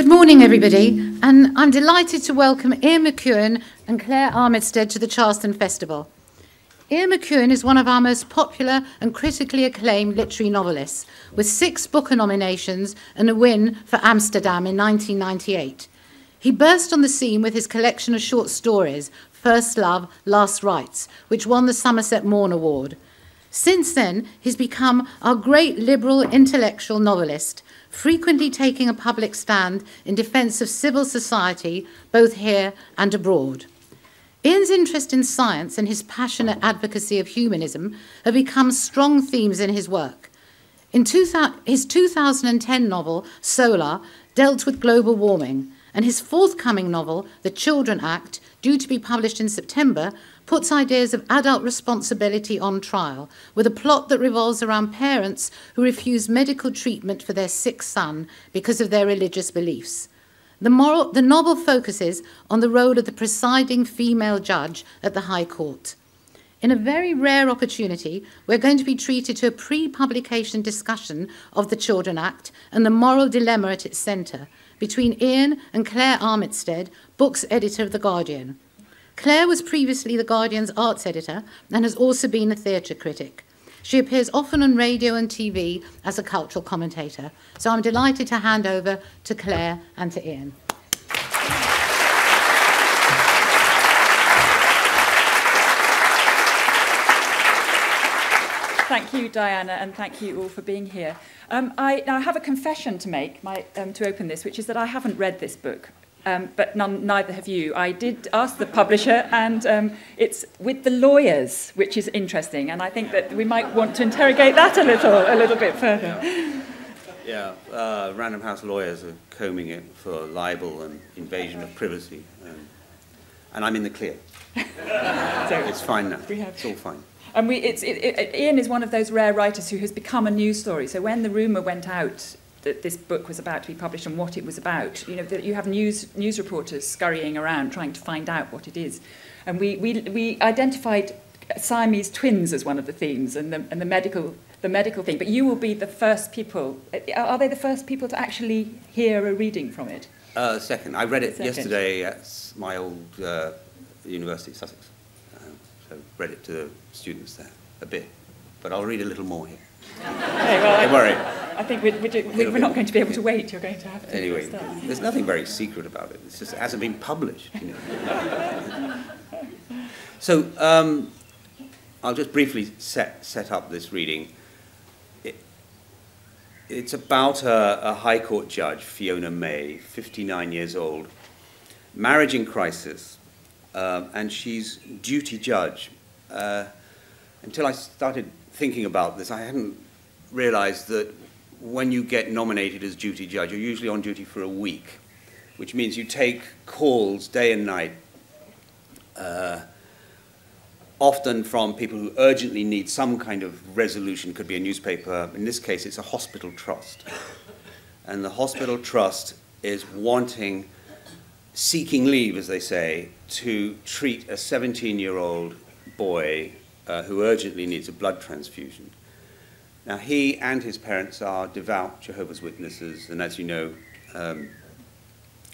Good morning, everybody, and I'm delighted to welcome Ian McEwan and Claire Armitstead to the Charleston Festival. Ian McEwan is one of our most popular and critically acclaimed literary novelists, with six Booker nominations and a win for Amsterdam in 1998. He burst on the scene with his collection of short stories, First Love, Last Rites, which won the Somerset Maugham Award. Since then, he's become our great liberal intellectual novelist, frequently taking a public stand in defence of civil society, both here and abroad. Ian's interest in science and his passionate advocacy of humanism have become strong themes in his work. In two his 2010 novel, Solar, dealt with global warming, and his forthcoming novel, The Children Act, due to be published in September, puts ideas of adult responsibility on trial with a plot that revolves around parents who refuse medical treatment for their sick son because of their religious beliefs. The, moral, the novel focuses on the role of the presiding female judge at the High Court. In a very rare opportunity, we're going to be treated to a pre publication discussion of the Children Act and the moral dilemma at its centre between Ian and Claire Armitstead, books editor of The Guardian. Claire was previously The Guardian's arts editor and has also been a theatre critic. She appears often on radio and TV as a cultural commentator. So I'm delighted to hand over to Claire and to Ian. Thank you, Diana, and thank you all for being here. Um, I, I have a confession to make my, um, to open this, which is that I haven't read this book um, but none, neither have you. I did ask the publisher, and um, it's with the lawyers, which is interesting, and I think that we might want to interrogate that a little, a little bit further. Yeah, uh, Random House lawyers are combing it for libel and invasion of privacy, um, and I'm in the clear. so it's fine now. We have It's all fine. And we, it's, it, it, Ian is one of those rare writers who has become a news story. So when the rumour went out that this book was about to be published and what it was about. You know, that you have news, news reporters scurrying around trying to find out what it is. And we, we, we identified Siamese twins as one of the themes and the, and the medical the medical thing, but you will be the first people. Are they the first people to actually hear a reading from it? Uh, second. I read it second. yesterday at my old uh, university, Sussex. Uh, so read it to the students there a bit, but I'll read a little more here. Well, Don't worry. I think we're, we're, we're not going to be able to wait. You're going to have to. Anyway, there's nothing very secret about it. It's just it hasn't been published. You know. so um, I'll just briefly set set up this reading. It, it's about a, a High Court judge, Fiona May, 59 years old, marriage in crisis, uh, and she's duty judge. Uh, until I started thinking about this, I hadn't realized that when you get nominated as duty judge, you're usually on duty for a week, which means you take calls day and night, uh, often from people who urgently need some kind of resolution. Could be a newspaper. In this case, it's a hospital trust. And the hospital trust is wanting, seeking leave, as they say, to treat a 17 year old boy uh, who urgently needs a blood transfusion. Now, he and his parents are devout Jehovah's Witnesses, and as you know, um,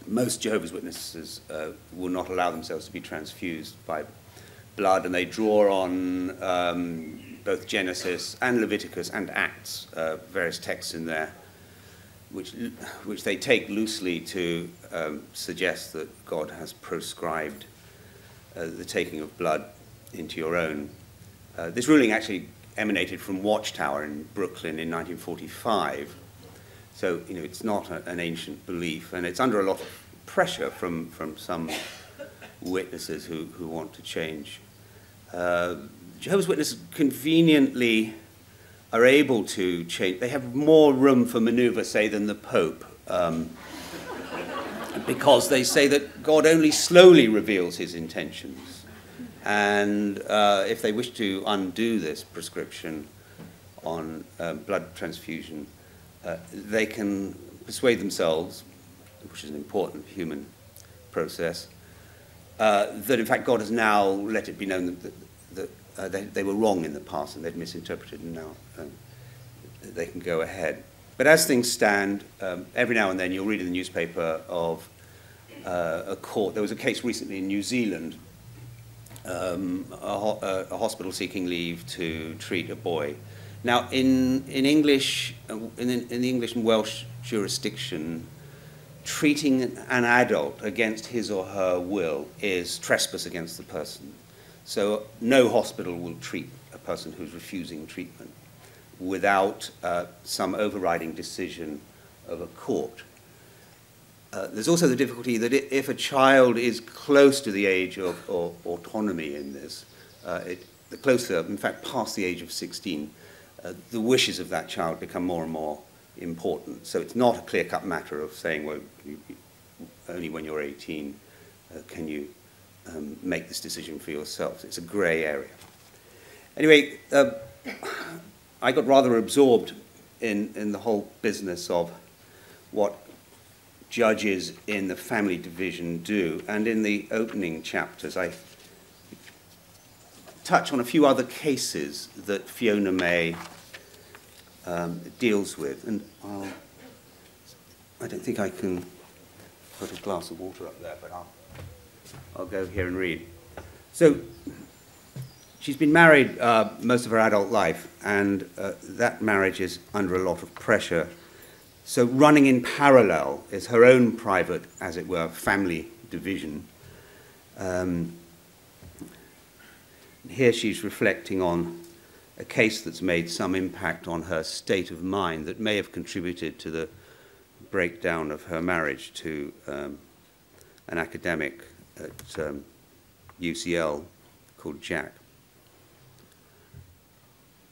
most Jehovah's Witnesses uh, will not allow themselves to be transfused by blood, and they draw on um, both Genesis and Leviticus and Acts, uh, various texts in there, which, which they take loosely to um, suggest that God has proscribed uh, the taking of blood into your own. Uh, this ruling actually emanated from Watchtower in Brooklyn in 1945. So, you know, it's not a, an ancient belief, and it's under a lot of pressure from, from some witnesses who, who want to change. Uh, Jehovah's Witnesses conveniently are able to change. They have more room for maneuver, say, than the Pope, um, because they say that God only slowly reveals his intentions. And uh, if they wish to undo this prescription on uh, blood transfusion, uh, they can persuade themselves, which is an important human process, uh, that in fact God has now let it be known that, that, that uh, they, they, were wrong in the past and they'd misinterpreted, and now um, they can go ahead. but as things stand, um, every now and then you'll read in the newspaper of uh, a court. There was a case recently in New Zealand, um, a, ho- a, hospital seeking leave to treat a boy. Now, in, in English, uh, in, in English and Welsh jurisdiction, treating an adult against his or her will is trespass against the person. So no hospital will treat a person who's refusing treatment without uh, some overriding decision of a court. Uh, there's also the difficulty that if a child is close to the age of or, autonomy in this, uh, it, the closer, in fact, past the age of 16, uh, the wishes of that child become more and more important. So it's not a clear-cut matter of saying, well, you, only when you're 18 uh, can you um, make this decision for yourself. It's a grey area. Anyway, uh, I got rather absorbed in, in the whole business of what judges in the family division do. And in the opening chapters, I touch on a few other cases that Fiona May um, deals with. And I'll, I don't think I can put a glass of water up there, but I'll, I'll go here and read. So, she's been married uh, most of her adult life, and uh, that marriage is under a lot of pressure. So, running in parallel is her own private, as it were, family division. Um, here she's reflecting on a case that's made some impact on her state of mind that may have contributed to the breakdown of her marriage to um, an academic at um, UCL called Jack.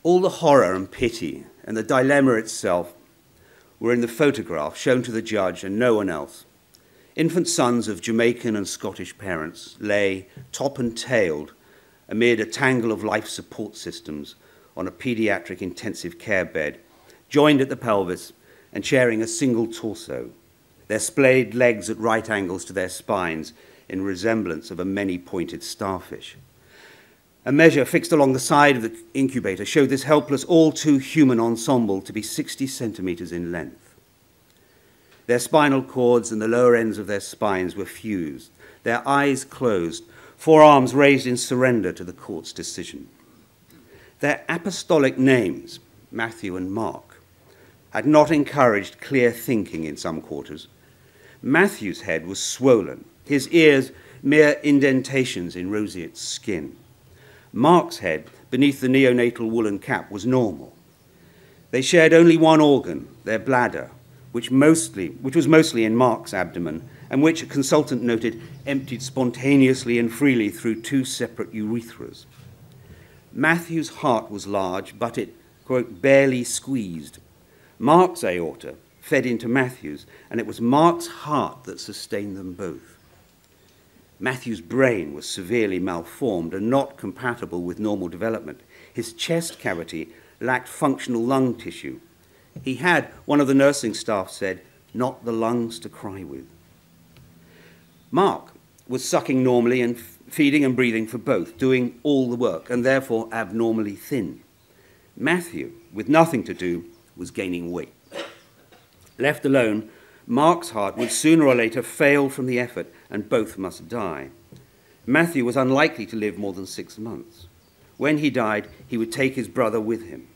All the horror and pity and the dilemma itself were in the photograph shown to the judge and no one else. Infant sons of Jamaican and Scottish parents lay top and tailed amid a tangle of life support systems on a pediatric intensive care bed, joined at the pelvis and sharing a single torso, their splayed legs at right angles to their spines in resemblance of a many pointed starfish. A measure fixed along the side of the incubator showed this helpless, all too human ensemble to be 60 centimeters in length. Their spinal cords and the lower ends of their spines were fused, their eyes closed, forearms raised in surrender to the court's decision. Their apostolic names, Matthew and Mark, had not encouraged clear thinking in some quarters. Matthew's head was swollen, his ears mere indentations in roseate skin. Mark's head, beneath the neonatal woolen cap, was normal. They shared only one organ, their bladder, which, mostly, which was mostly in Mark's abdomen, and which, a consultant noted, emptied spontaneously and freely through two separate urethras. Matthew's heart was large, but it, quote, barely squeezed. Mark's aorta fed into Matthew's, and it was Mark's heart that sustained them both. Matthew's brain was severely malformed and not compatible with normal development. His chest cavity lacked functional lung tissue. He had, one of the nursing staff said, not the lungs to cry with. Mark was sucking normally and feeding and breathing for both, doing all the work, and therefore abnormally thin. Matthew, with nothing to do, was gaining weight. Left alone, Mark's heart would sooner or later fail from the effort, and both must die. Matthew was unlikely to live more than six months. When he died, he would take his brother with him.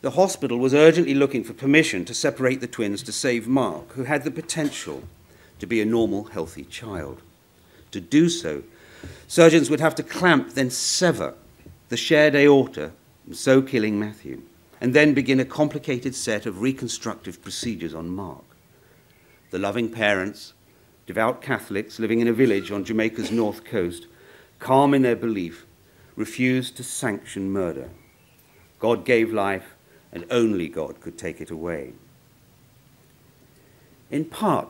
The hospital was urgently looking for permission to separate the twins to save Mark, who had the potential to be a normal, healthy child. To do so, Surgeons would have to clamp, then sever the shared aorta, so killing Matthew, and then begin a complicated set of reconstructive procedures on Mark. The loving parents, devout Catholics living in a village on Jamaica's north coast, calm in their belief, refused to sanction murder. God gave life, and only God could take it away. In part,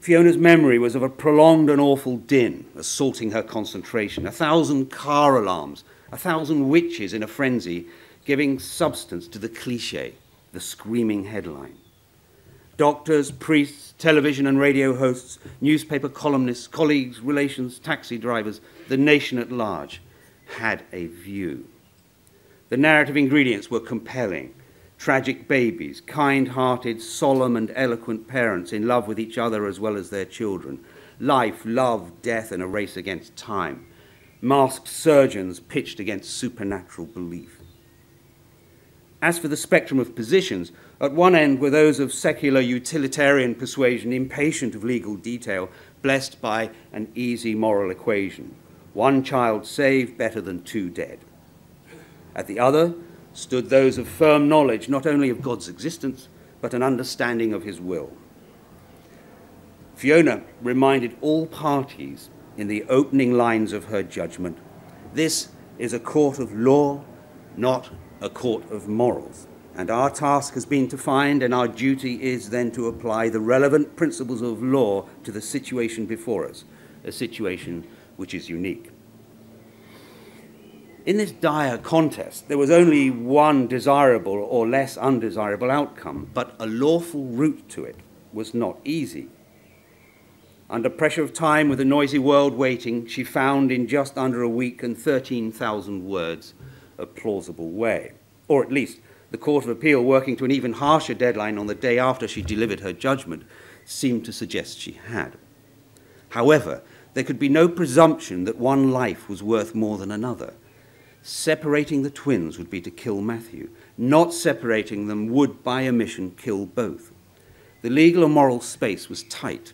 Fiona's memory was of a prolonged and awful din assaulting her concentration, a thousand car alarms, a thousand witches in a frenzy, giving substance to the cliche, the screaming headline. Doctors, priests, television and radio hosts, newspaper columnists, colleagues, relations, taxi drivers, the nation at large had a view. The narrative ingredients were compelling tragic babies, kind hearted, solemn, and eloquent parents in love with each other as well as their children, life, love, death, and a race against time, masked surgeons pitched against supernatural belief. As for the spectrum of positions, at one end were those of secular utilitarian persuasion, impatient of legal detail, blessed by an easy moral equation one child saved better than two dead. At the other, stood those of firm knowledge not only of God's existence, but an understanding of his will. Fiona reminded all parties in the opening lines of her judgment this is a court of law, not a court of morals. And our task has been to find, and our duty is then to apply the relevant principles of law to the situation before us, a situation which is unique. In this dire contest, there was only one desirable or less undesirable outcome, but a lawful route to it was not easy. Under pressure of time, with a noisy world waiting, she found in just under a week and 13,000 words a plausible way. Or at least, the Court of Appeal, working to an even harsher deadline on the day after she delivered her judgment, seemed to suggest she had. However, there could be no presumption that one life was worth more than another. Separating the twins would be to kill Matthew. Not separating them would, by omission, kill both. The legal and moral space was tight,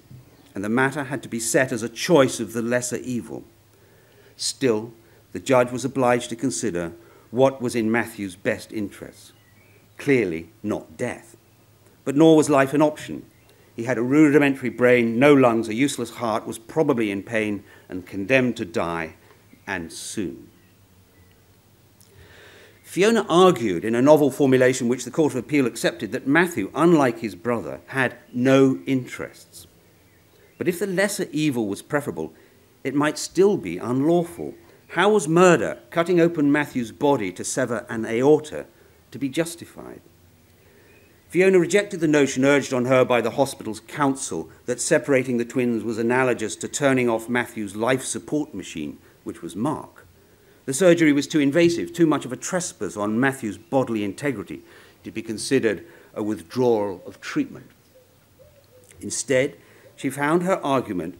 and the matter had to be set as a choice of the lesser evil. Still, the judge was obliged to consider what was in Matthew's best interests. Clearly, not death. But nor was life an option. He had a rudimentary brain, no lungs, a useless heart, was probably in pain, and condemned to die, and soon. Fiona argued in a novel formulation which the Court of Appeal accepted that Matthew, unlike his brother, had no interests. But if the lesser evil was preferable, it might still be unlawful. How was murder, cutting open Matthew's body to sever an aorta, to be justified? Fiona rejected the notion urged on her by the hospital's counsel that separating the twins was analogous to turning off Matthew's life support machine, which was Mark. The surgery was too invasive, too much of a trespass on Matthew's bodily integrity to be considered a withdrawal of treatment. Instead, she found her argument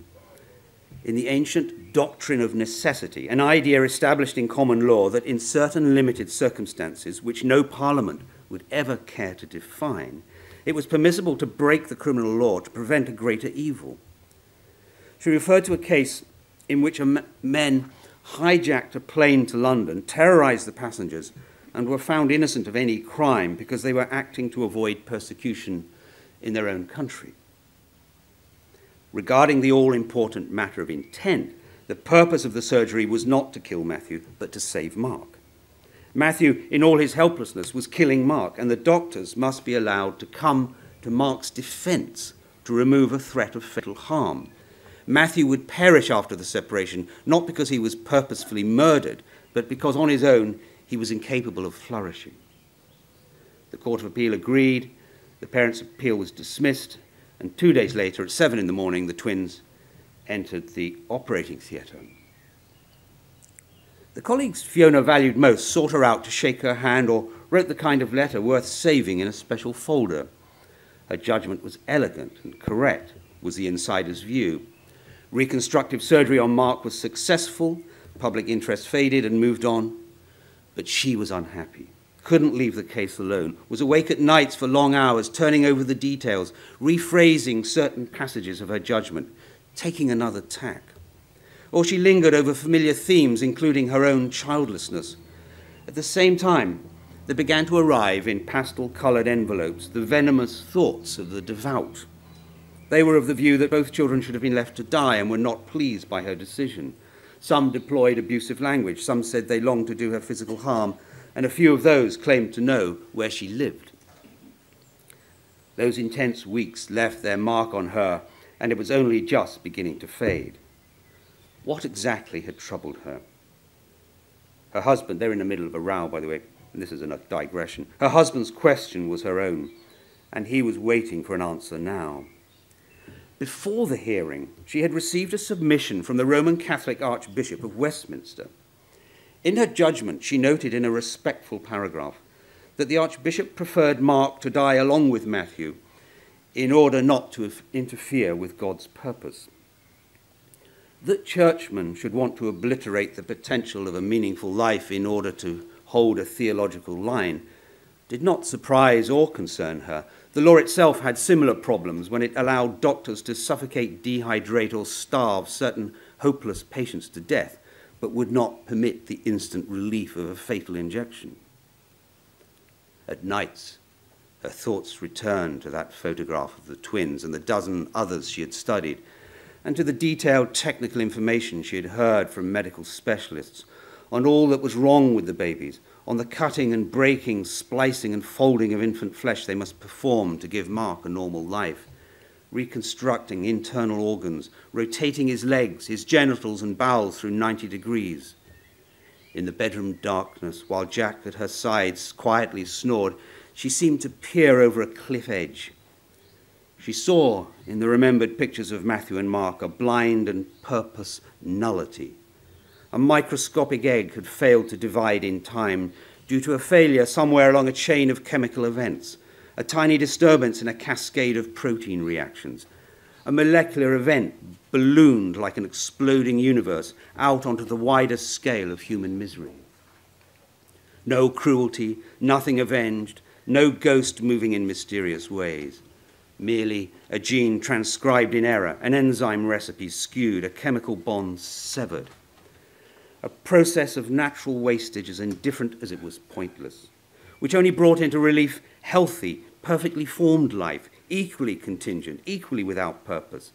in the ancient doctrine of necessity, an idea established in common law that in certain limited circumstances, which no parliament would ever care to define, it was permissible to break the criminal law to prevent a greater evil. She referred to a case in which men hijacked a plane to London, terrorized the passengers, and were found innocent of any crime because they were acting to avoid persecution in their own country. Regarding the all important matter of intent, the purpose of the surgery was not to kill Matthew, but to save Mark. Matthew, in all his helplessness, was killing Mark, and the doctors must be allowed to come to Mark's defense to remove a threat of fatal harm. Matthew would perish after the separation, not because he was purposefully murdered, but because on his own he was incapable of flourishing. The Court of Appeal agreed, the parents' appeal was dismissed, and two days later, at seven in the morning, the twins entered the operating theatre. The colleagues Fiona valued most sought her out to shake her hand or wrote the kind of letter worth saving in a special folder. Her judgment was elegant and correct, was the insider's view. Reconstructive surgery on Mark was successful, public interest faded and moved on, but she was unhappy. Couldn't leave the case alone, was awake at nights for long hours, turning over the details, rephrasing certain passages of her judgment, taking another tack. Or she lingered over familiar themes, including her own childlessness. At the same time, there began to arrive in pastel coloured envelopes the venomous thoughts of the devout they were of the view that both children should have been left to die and were not pleased by her decision. Some deployed abusive language, some said they longed to do her physical harm, and a few of those claimed to know where she lived. Those intense weeks left their mark on her, and it was only just beginning to fade. What exactly had troubled her? Her husband, they're in the middle of a row, by the way, and this is a digression. Her husband's question was her own, and he was waiting for an answer now. Before the hearing, she had received a submission from the Roman Catholic Archbishop of Westminster. In her judgment, she noted in a respectful paragraph that the Archbishop preferred Mark to die along with Matthew in order not to interfere with God's purpose. That churchmen should want to obliterate the potential of a meaningful life in order to hold a theological line did not surprise or concern her. The law itself had similar problems when it allowed doctors to suffocate, dehydrate, or starve certain hopeless patients to death, but would not permit the instant relief of a fatal injection. At nights, her thoughts returned to that photograph of the twins and the dozen others she had studied, and to the detailed technical information she had heard from medical specialists on all that was wrong with the babies, on the cutting and breaking, splicing and folding of infant flesh they must perform to give Mark a normal life, reconstructing internal organs, rotating his legs, his genitals and bowels through 90 degrees. In the bedroom darkness, while Jack at her sides quietly snored, she seemed to peer over a cliff edge. She saw in the remembered pictures of Matthew and Mark a blind and purpose nullity a microscopic egg had failed to divide in time due to a failure somewhere along a chain of chemical events, a tiny disturbance in a cascade of protein reactions. A molecular event ballooned like an exploding universe out onto the widest scale of human misery. No cruelty, nothing avenged, no ghost moving in mysterious ways. Merely a gene transcribed in error, an enzyme recipe skewed, a chemical bond severed a process of natural wastage as indifferent as it was pointless, which only brought into relief healthy, perfectly formed life, equally contingent, equally without purpose.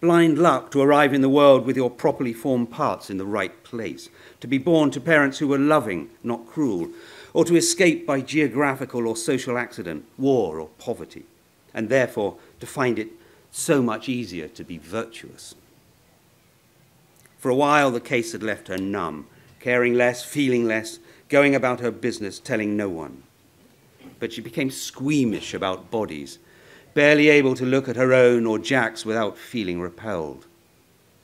Blind luck to arrive in the world with your properly formed parts in the right place, to be born to parents who were loving, not cruel, or to escape by geographical or social accident, war or poverty, and therefore to find it so much easier to be virtuous. For a while, the case had left her numb, caring less, feeling less, going about her business, telling no one. But she became squeamish about bodies, barely able to look at her own or Jack's without feeling repelled.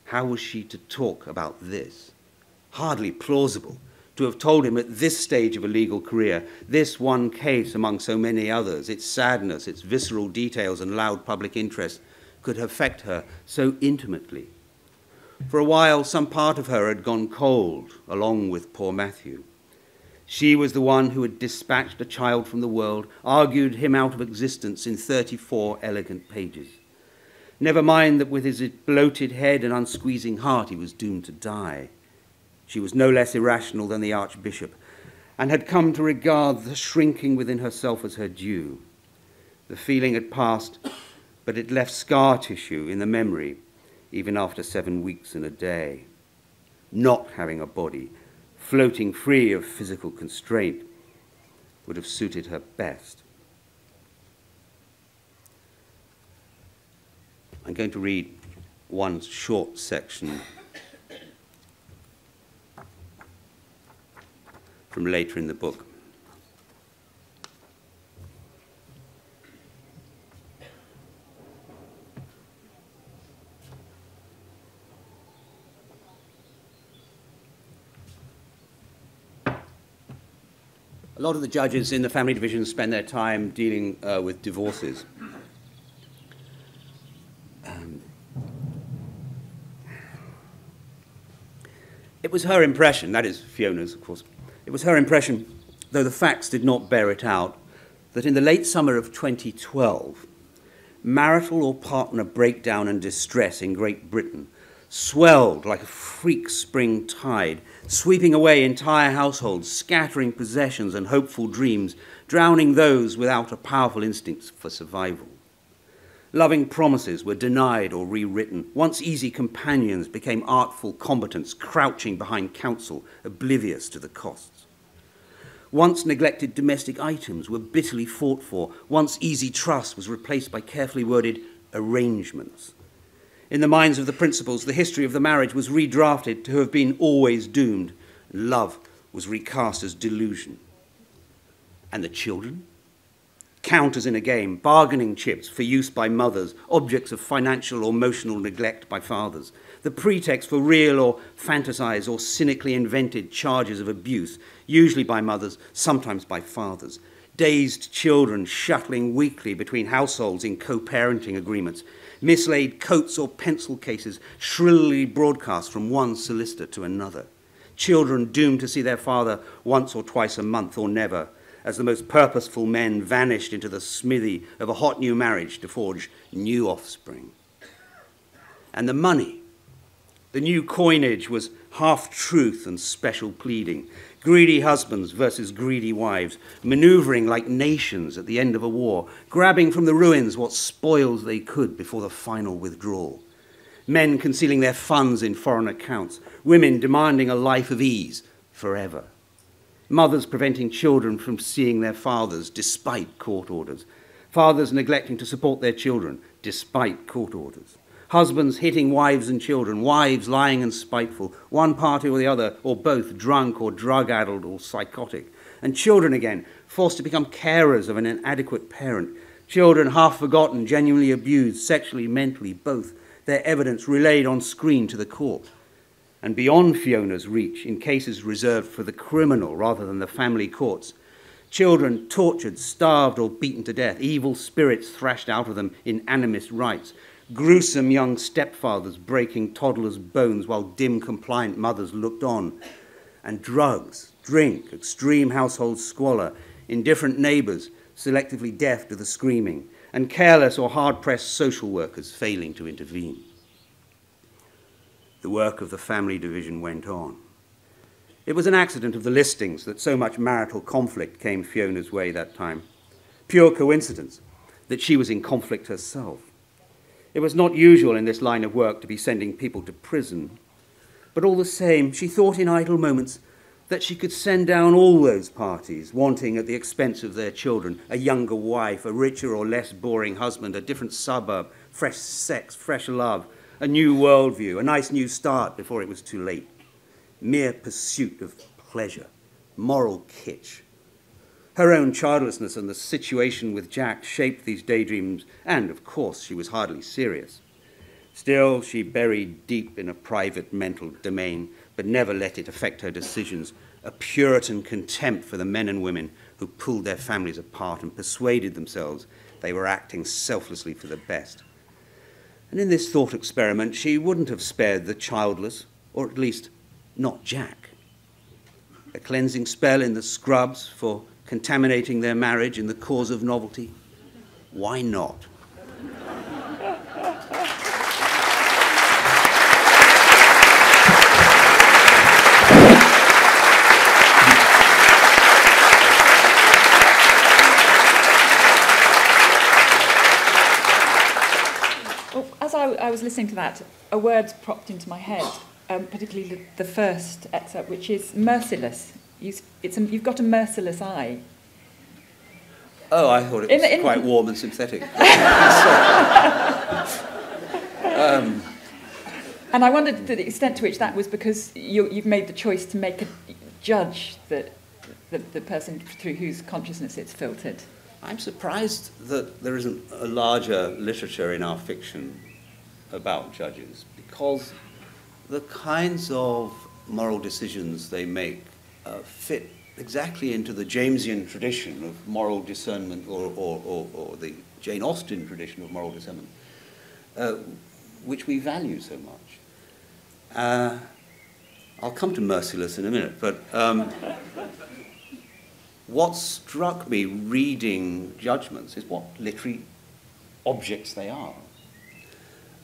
How was she to talk about this? Hardly plausible to have told him at this stage of a legal career, this one case among so many others, its sadness, its visceral details, and loud public interest could affect her so intimately for a while, some part of her had gone cold, along with poor Matthew. She was the one who had dispatched a child from the world, argued him out of existence in 34 elegant pages. Never mind that with his bloated head and unsqueezing heart he was doomed to die. She was no less irrational than the Archbishop, and had come to regard the shrinking within herself as her due. The feeling had passed, but it left scar tissue in the memory even after seven weeks and a day. Not having a body, floating free of physical constraint, would have suited her best. I'm going to read one short section from later in the book. A lot of the judges in the family division spend their time dealing uh, with divorces. Um, it was her impression, that is Fiona's, of course, it was her impression, though the facts did not bear it out, that in the late summer of 2012, marital or partner breakdown and distress in Great Britain swelled like a freak spring tide, sweeping away entire households, scattering possessions and hopeful dreams, drowning those without a powerful instinct for survival. Loving promises were denied or rewritten. Once easy companions became artful combatants, crouching behind counsel, oblivious to the costs. Once neglected domestic items were bitterly fought for. Once easy trust was replaced by carefully worded arrangements in the minds of the principals, the history of the marriage was redrafted to have been always doomed. Love was recast as delusion. And the children? Counters in a game, bargaining chips for use by mothers, objects of financial or emotional neglect by fathers. The pretext for real or fantasized or cynically invented charges of abuse, usually by mothers, sometimes by fathers. dazed children shuttling weakly between households in co parenting agreements, mislaid coats or pencil cases shrilly broadcast from one solicitor to another, children doomed to see their father once or twice a month or never, as the most purposeful men vanished into the smithy of a hot new marriage to forge new offspring. And the money, the new coinage was half truth and special pleading, greedy husbands versus greedy wives, maneuvering like nations at the end of a war, grabbing from the ruins what spoils they could before the final withdrawal. Men concealing their funds in foreign accounts, women demanding a life of ease forever. Mothers preventing children from seeing their fathers despite court orders. Fathers neglecting to support their children despite court orders husbands hitting wives and children, wives lying and spiteful, one party or the other, or both drunk or drug addled or psychotic, and children again, forced to become carers of an inadequate parent, children half forgotten, genuinely abused, sexually, mentally, both, their evidence relayed on screen to the court. And beyond Fiona's reach, in cases reserved for the criminal rather than the family courts, children tortured, starved, or beaten to death, evil spirits thrashed out of them in animist rites, gruesome young stepfathers breaking toddlers' bones while dim compliant mothers looked on, and drugs, drink, extreme household squalor, indifferent neighbors selectively deaf to the screaming, and careless or hard pressed social workers failing to intervene. The work of the family division went on. It was an accident of the listings that so much marital conflict came Fiona's way that time. Pure coincidence that she was in conflict herself. It was not usual in this line of work to be sending people to prison. But all the same, she thought in idle moments that she could send down all those parties, wanting at the expense of their children a younger wife, a richer or less boring husband, a different suburb, fresh sex, fresh love, a new worldview, a nice new start before it was too late. Mere pursuit of pleasure, moral kitsch. Her own childlessness and the situation with Jack shaped these daydreams, and of course she was hardly serious. Still, she buried deep in a private mental domain, but never let it affect her decisions, a Puritan contempt for the men and women who pulled their families apart and persuaded themselves they were acting selflessly for the best. And in this thought experiment, she wouldn't have spared the childless, or at least not Jack. A cleansing spell in the scrubs for contaminating their marriage in the cause of novelty? Why not? As I, was listening to that, a word popped into my head, um, particularly the, the first excerpt, which is merciless. You, it's a, you've got a merciless eye. Oh, I thought it In was in- quite warm and sympathetic. um, And I wondered to the extent to which that was because you, you've made the choice to make a judge that the, the person through whose consciousness it's filtered. I'm surprised that there isn't a larger literature in our fiction about judges because the kinds of moral decisions they make uh, fit exactly into the Jamesian tradition of moral discernment or, or, or, or the Jane Austen tradition of moral discernment, uh, which we value so much. Uh, I'll come to merciless in a minute, but um, what struck me reading judgments is what literary objects they are.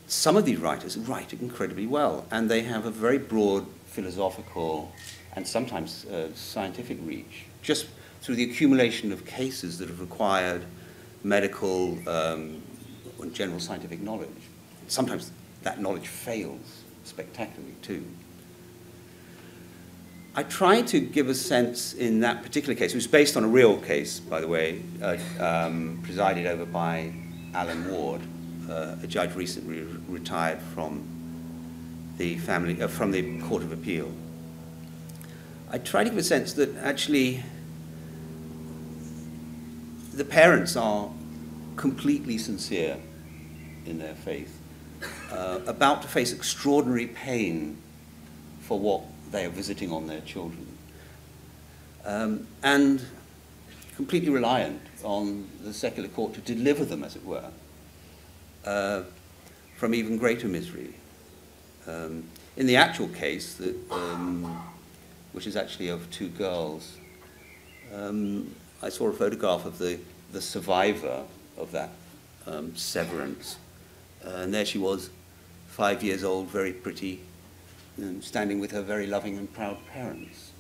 Some of these writers write incredibly well, and they have a very broad philosophical and sometimes uh, scientific reach, just through the accumulation of cases that have required medical um, and general scientific knowledge. Sometimes that knowledge fails spectacularly too. I tried to give a sense in that particular case, it was based on a real case, by the way, uh, um, presided over by Alan Ward, uh, a judge recently re- retired from the family, uh, from the Court of Appeal. I try to give a sense that actually the parents are completely sincere in their faith, uh, about to face extraordinary pain for what they are visiting on their children. Um, and completely reliant on the secular court to deliver them, as it were, uh, from even greater misery. Um, in the actual case, that, um, which is actually of two girls, um, I saw a photograph of the, the survivor of that um, severance. Uh, and there she was, five years old, very pretty, um, standing with her very loving and proud parents.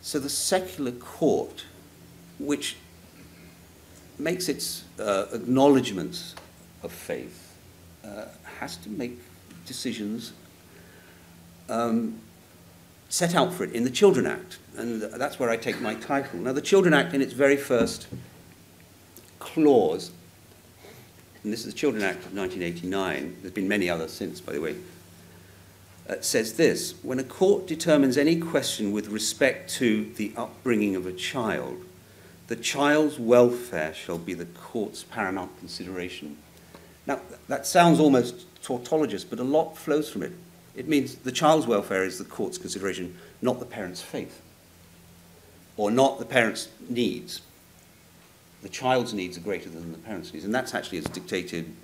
So the secular court, which makes its uh, acknowledgements of faith, uh, has to make decisions um, set out for it in the Children Act. And that's where I take my title. Now, the Children Act, in its very first clause, and this is the Children Act of 1989, there's been many others since, by the way, uh, says this When a court determines any question with respect to the upbringing of a child, the child's welfare shall be the court's paramount consideration. Now, that sounds almost tautologist, but a lot flows from it. It means the child's welfare is the court's consideration, not the parent's faith, or not the parent's needs. The child's needs are greater than the parent's needs, and that's actually as dictated,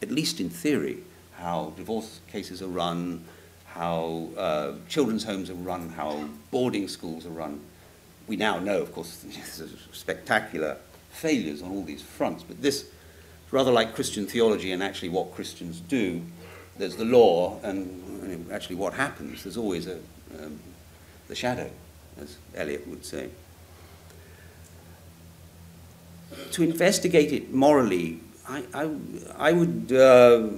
at least in theory, how divorce cases are run, how uh, children's homes are run, how boarding schools are run. We now know, of course, spectacular failures on all these fronts, but this rather like Christian theology and actually what Christians do. There's the law and actually what happens. There's always a, um, the shadow, as Eliot would say. To investigate it morally, I, I, I would, uh,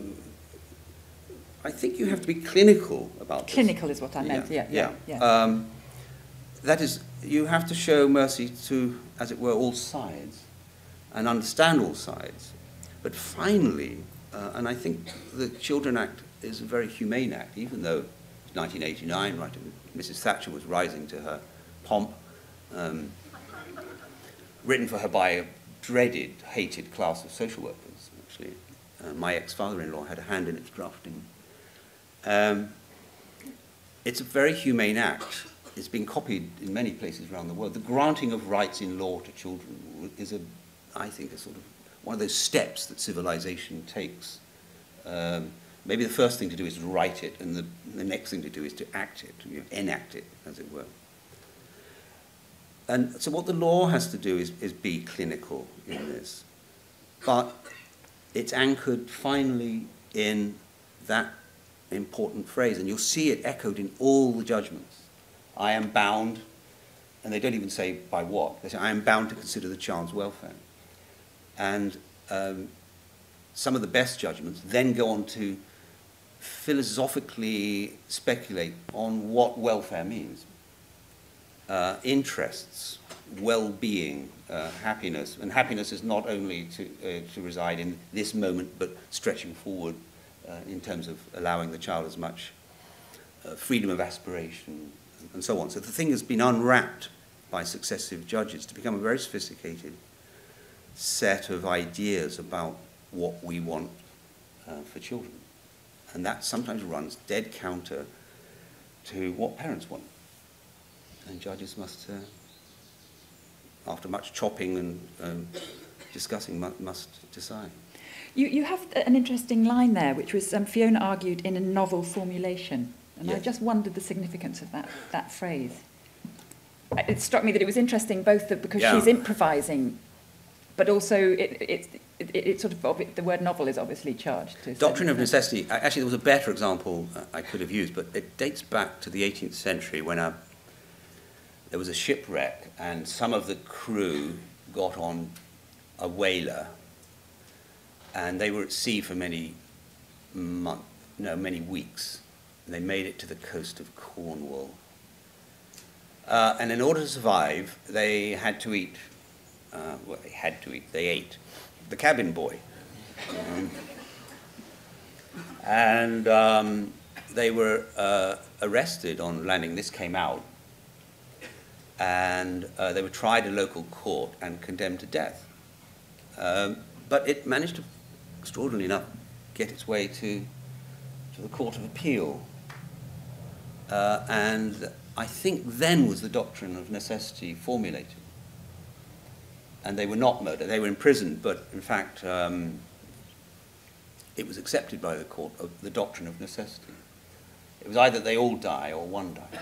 I think you have to be clinical about Clinical this. is what I meant, yeah. Yeah, yeah. yeah. Um, that is, you have to show mercy to, as it were, all sides and understand all sides. But finally, uh, and I think the Children Act is a very humane act, even though it's 1989, right? Mrs. Thatcher was rising to her pomp, um, written for her by a dreaded, hated class of social workers, actually. Uh, my ex-father-in-law had a hand in its drafting. Um, it's a very humane act. It's been copied in many places around the world. The granting of rights in law to children is, a, I think, a sort of one of those steps that civilization takes. Um, maybe the first thing to do is write it, and the, the next thing to do is to act it, you know, enact it, as it were. And so what the law has to do is, is be clinical in this. But it's anchored finally in that important phrase, and you'll see it echoed in all the judgments. I am bound, and they don't even say by what. They say, I am bound to consider the child's welfare. And um, some of the best judgments then go on to philosophically speculate on what welfare means. Uh, interests, well-being, uh, happiness, and happiness is not only to, uh, to reside in this moment, but stretching forward uh, in terms of allowing the child as much uh, freedom of aspiration and so on. So the thing has been unwrapped by successive judges to become a very sophisticated set of ideas about what we want uh, for children. And that sometimes runs dead counter to what parents want. And judges must, uh, after much chopping and um, discussing, must decide. You, you have an interesting line there, which was um, Fiona argued in a novel formulation. And yes. I just wondered the significance of that, that phrase. It struck me that it was interesting both because yeah. she's improvising but also it, it, it, it sort of, the word novel is obviously charged. To Doctrine of necessity, actually there was a better example I could have used, but it dates back to the 18th century when a, there was a shipwreck and some of the crew got on a whaler and they were at sea for many months, no, many weeks. And they made it to the coast of Cornwall. Uh, and in order to survive, they had to eat uh, well, they had to eat, they ate, the cabin boy. Um, and um, they were uh, arrested on landing. This came out. And uh, they were tried in local court and condemned to death. Um, but it managed to, extraordinarily enough, get its way to, to the Court of Appeal. Uh, and I think then was the doctrine of necessity formulated. And they were not murdered. They were imprisoned, but in fact, um, it was accepted by the court of the doctrine of necessity. It was either they all die or one die.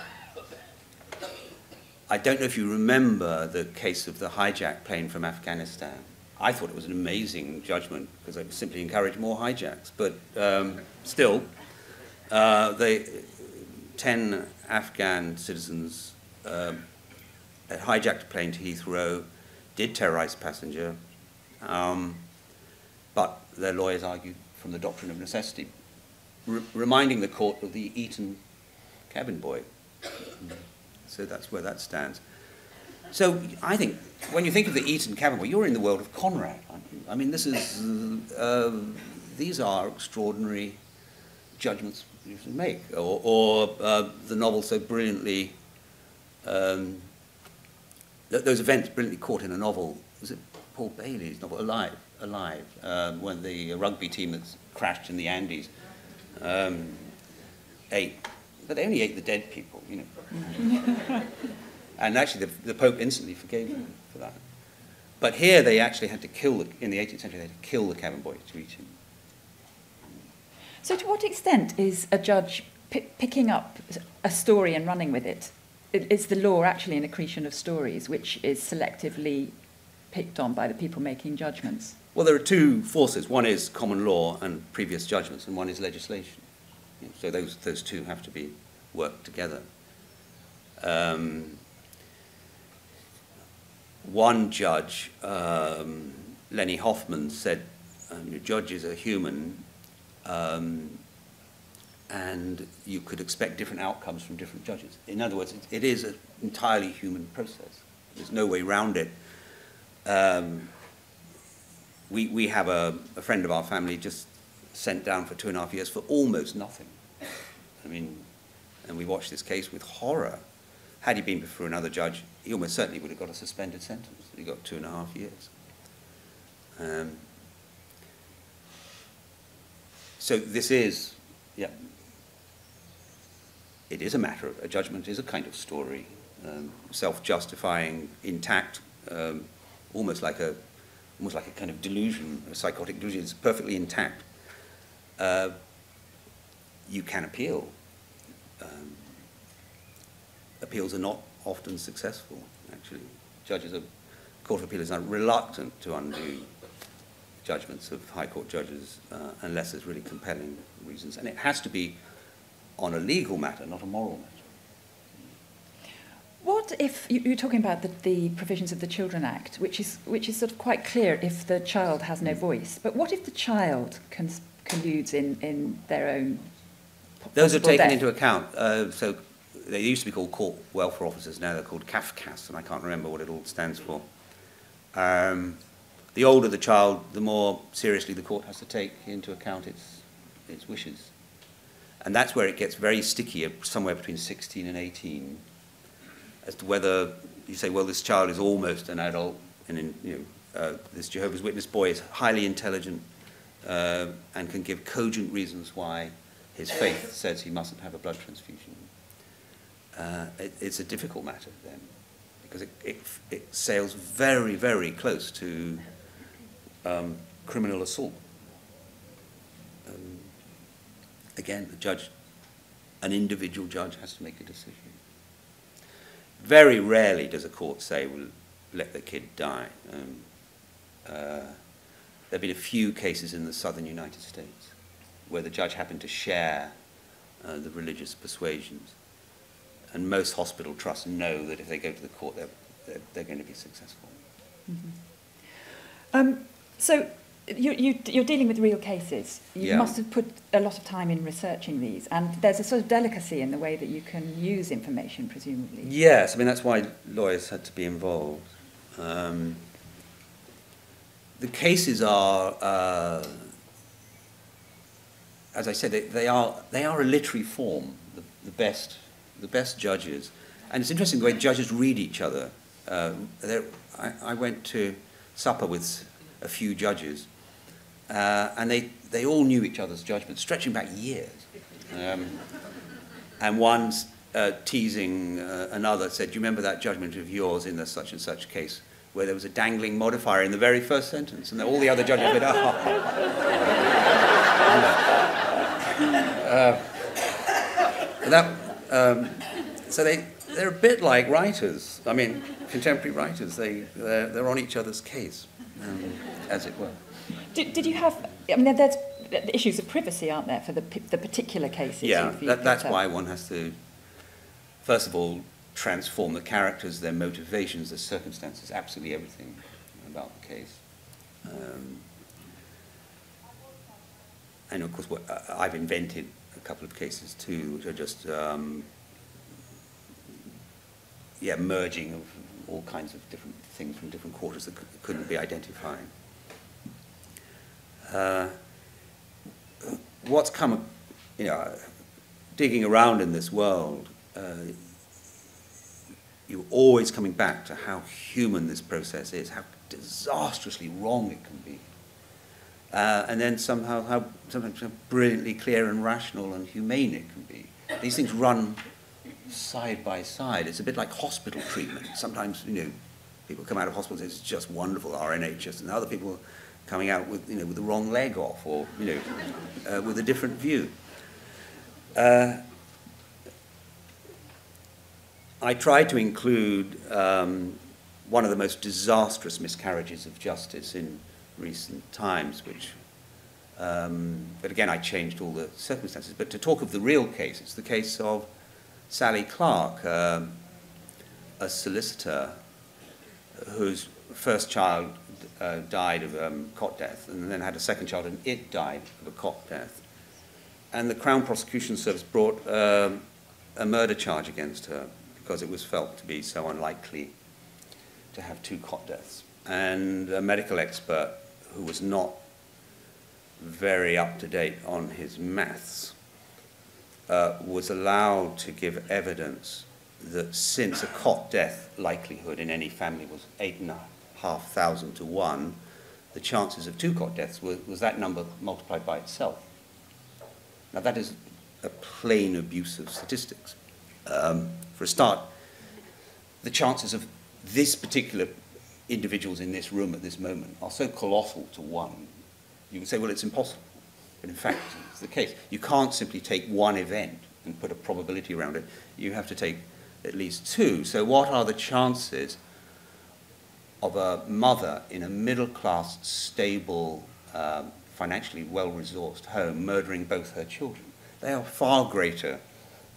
I don't know if you remember the case of the hijacked plane from Afghanistan. I thought it was an amazing judgment because it simply encouraged more hijacks. But um, still, uh, they, 10 Afghan citizens had hijacked a plane to Heathrow, did terrorize a passenger, um, but their lawyers argued from the doctrine of necessity, re reminding the court of the eaten cabin boy. So that's where that stands. So I think when you think of the eaten cabin boy, you're in the world of Conrad. I mean, this is uh, these are extraordinary judgments you should make, or, or uh, the novel so brilliantly. Um, th those events brilliantly caught in a novel. Was it Paul Bailey's novel, Alive? Alive, um, when the rugby team that crashed in the Andes um, ate, but they only ate the dead people, you know. and actually, the, the Pope instantly forgave them for that. But here, they actually had to kill, the, in the 18th century, they had to kill the cabin boy to eat him. So, to what extent is a judge picking up a story and running with it? Is the law actually an accretion of stories, which is selectively picked on by the people making judgments? Well, there are two forces. One is common law and previous judgments, and one is legislation. So those, those two have to be worked together. Um, one judge, um, Lenny Hoffmann, said um, judges are human um, and you could expect different outcomes from different judges. In other words, it, it is an entirely human process. There's no way around it. Um, we, we have a, a friend of our family just sent down for two and a half years for almost nothing. I mean, and we watched this case with horror. Had he been before another judge, he almost certainly would have got a suspended sentence. He got two and a half years. Um, so this is, yeah, it is a matter of, a judgment is a kind of story, um, self-justifying, intact, um, almost like a, almost like a kind of delusion, a psychotic delusion. It's perfectly intact. Uh, you can appeal. Um, appeals are not often successful, actually. Judges of Court of Appeal is reluctant to undo judgments of High Court judges uh, unless there's really compelling reasons. And it has to be on a legal matter, not a moral matter. What if you're talking about the, the provisions of the Children Act, which is which is sort of quite clear if the child has no voice, but what if the child colludes in, in their own those are taken death. into account. Uh, so they used to be called court welfare officers. Now they're called CAFCASS, and I can't remember what it all stands for. Um, the older the child, the more seriously the court has to take into account its its wishes, and that's where it gets very sticky. Somewhere between 16 and 18, as to whether you say, well, this child is almost an adult, and in, you know, uh, this Jehovah's Witness boy is highly intelligent uh, and can give cogent reasons why his faith says he mustn't have a blood transfusion. Uh, it, it's a difficult matter then, because it, it, it sails very, very close to um, criminal assault. Um, again, the judge, an individual judge has to make a decision. Very rarely does a court say, well, let the kid die. Um, uh, there have been a few cases in the southern United States where the judge happened to share uh, the religious persuasions. And most hospital trusts know that if they go to the court, they're, they're, they're going to be successful. Mm-hmm. Um, so you, you, you're dealing with real cases. You Yeah. must have put a lot of time in researching these, and there's a sort of delicacy in the way that you can use information, presumably. Yes, I mean, that's why lawyers had to be involved. Um, the cases are, uh, as I said, they, they, are, they are a literary form, the, the, best, the best judges. And it's interesting the way judges read each other. Uh, I, I went to supper with a few judges, uh, and they, they all knew each other's judgments, stretching back years. Um, and one's uh, teasing uh, another said, Do you remember that judgment of yours in the such and such case where there was a dangling modifier in the very first sentence, and all the other judges went, ah. uh, that, um, so they, they're a bit like writers. I mean, contemporary writers. They, they're, they're on each other's case, um, as it were. Did, did you have, I mean, there's issues of privacy, aren't there, for the, the particular cases? Yeah, that, that's why one has to, first of all, transform the characters, their motivations, their circumstances, absolutely everything about the case. Um, and of course, what, uh, I've invented a couple of cases too, which are just, um, yeah, merging of all kinds of different things from different quarters that couldn't be identified. Uh, what's come, you know, digging around in this world, uh, you're always coming back to how human this process is, how disastrously wrong it can be. Uh, and then somehow how sometimes how brilliantly clear and rational and humane it can be. These things run side by side. It's a bit like hospital treatment. Sometimes, you know, people come out of hospital and say, it's just wonderful, our NHS, and other people coming out with, you know, with the wrong leg off or, you know, uh, with a different view. Uh, I tried to include um, one of the most disastrous miscarriages of justice in recent times, which, um, but again, I changed all the circumstances. But to talk of the real case, it's the case of Sally Clark, um, a solicitor whose first child uh, died of um, cot death and then had a second child and it died of a cot death. And the Crown Prosecution Service brought um, a murder charge against her because it was felt to be so unlikely to have two cot deaths. And a medical expert who was not very up to date on his maths uh, was allowed to give evidence that since a cot death likelihood in any family was eight and a half thousand to one, the chances of two cot deaths was, was that number multiplied by itself. Now that is a plain abuse of statistics. Um, for a start, the chances of this particular individuals in this room at this moment are so colossal to one, you can say, well, it's impossible. But in fact, it's the case. You can't simply take one event and put a probability around it. You have to take at least two. So what are the chances of a mother in a middle-class, stable, um, financially well-resourced home murdering both her children. They are far greater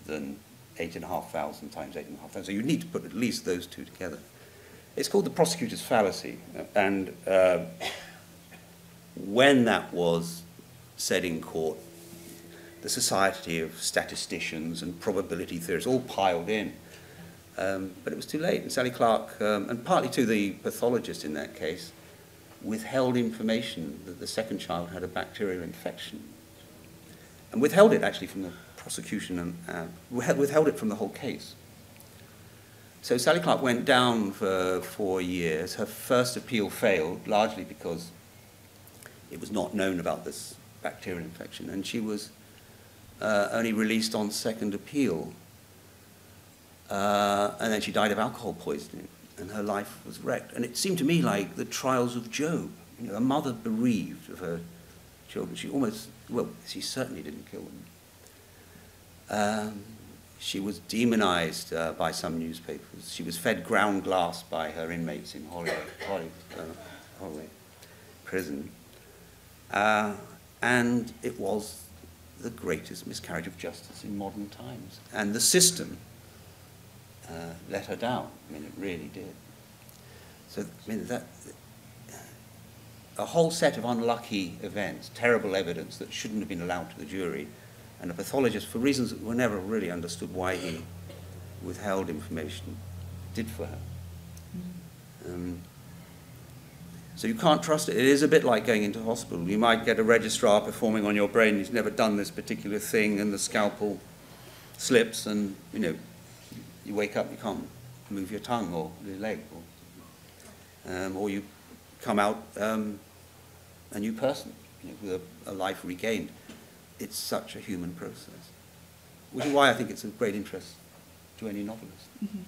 than 8,500 times 8,500. So you need to put at least those two together. It's called the prosecutor's fallacy. And uh, when that was said in court, the Society of Statisticians and probability theorists all piled in Um, but it was too late, and Sally Clark, um, and partly to the pathologist in that case, withheld information that the second child had a bacterial infection. And withheld it actually from the prosecution and uh, withheld it from the whole case. So Sally Clark went down for four years. Her first appeal failed, largely because it was not known about this bacterial infection, and she was uh, only released on second appeal. Uh, and then she died of alcohol poisoning, and her life was wrecked. And it seemed to me like the trials of Job. You know, a mother bereaved of her children. She almost, well, she certainly didn't kill them. Um, she was demonized uh, by some newspapers. She was fed ground glass by her inmates in Holloway, uh, prison. Uh, and it was the greatest miscarriage of justice in modern times. And the system uh, let her down. I mean, it really did. So, I mean, that, a whole set of unlucky events, terrible evidence that shouldn't have been allowed to the jury, and a pathologist, for reasons that were never really understood why he withheld information, did for her. Um, so you can't trust it. It is a bit like going into hospital. You might get a registrar performing on your brain who's never done this particular thing, and the scalpel slips, and you know, you wake up, you can't move your tongue or your leg, or, um, or you come out um, a new person you know, with a, a life regained it's such a human process, which is why I think it's of great interest to any novelist. Mm-hmm.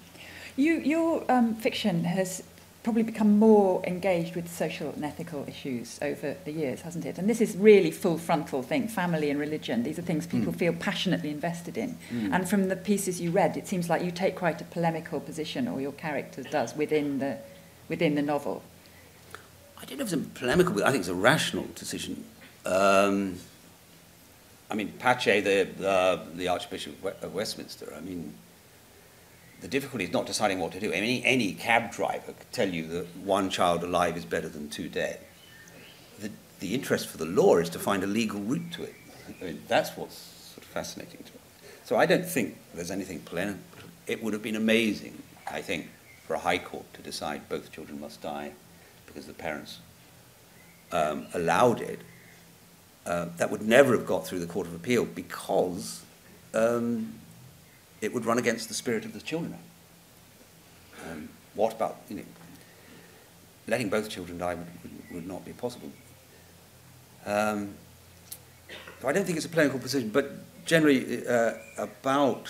You, your um, fiction has probably become more engaged with social and ethical issues over the years, hasn't it? And this is really full frontal thing, family and religion. These are things people mm. feel passionately invested in. Mm. And from the pieces you read, it seems like you take quite a polemical position, or your character does, within the, within the novel. I don't know if it's a polemical, I think it's a rational decision. Um, I mean, Pace, the, the, the Archbishop of Westminster, I mean, the difficulty is not deciding what to do. I mean, any, cab driver could tell you that one child alive is better than two dead. The, the interest for the law is to find a legal route to it. I mean, that's what's sort of fascinating to me. So I don't think there's anything planned. It would have been amazing, I think, for a high court to decide both children must die because the parents um, allowed it. Uh, that would never have got through the Court of Appeal because um, it would run against the spirit of the Children Um, what about, you know, letting both children die would, would, would not be possible. Um, so I don't think it's a political position, but generally uh, about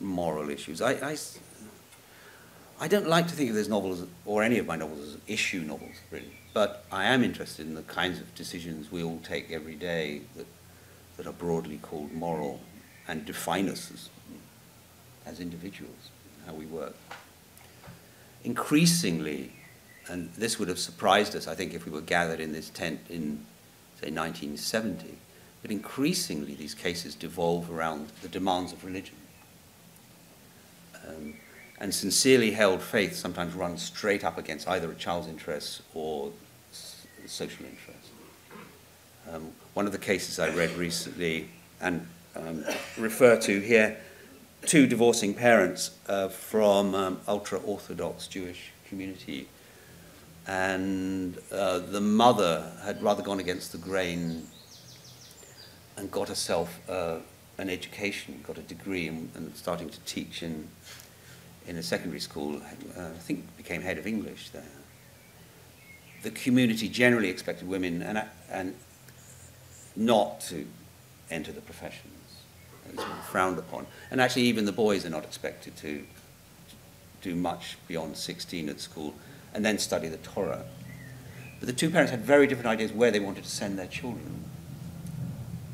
moral issues, I, I, I don't like to think of these novels, or any of my novels, as issue novels, really. But I am interested in the kinds of decisions we all take every day that, that are broadly called moral and define us as as individuals, how we work. Increasingly, and this would have surprised us, I think, if we were gathered in this tent in, say, 1970, but increasingly these cases devolve around the demands of religion. Um, and sincerely held faith sometimes runs straight up against either a child's interests or social interests. Um, one of the cases I read recently and um, refer to here two divorcing parents uh, from um, ultra-Orthodox Jewish community. And uh, the mother had rather gone against the grain and got herself uh, an education, got a degree, and, and, starting to teach in, in a secondary school. Uh, I think became head of English there. The community generally expected women and, and not to enter the profession is frowned upon. And actually, even the boys are not expected to do much beyond 16 at school and then study the Torah. But the two parents had very different ideas where they wanted to send their children.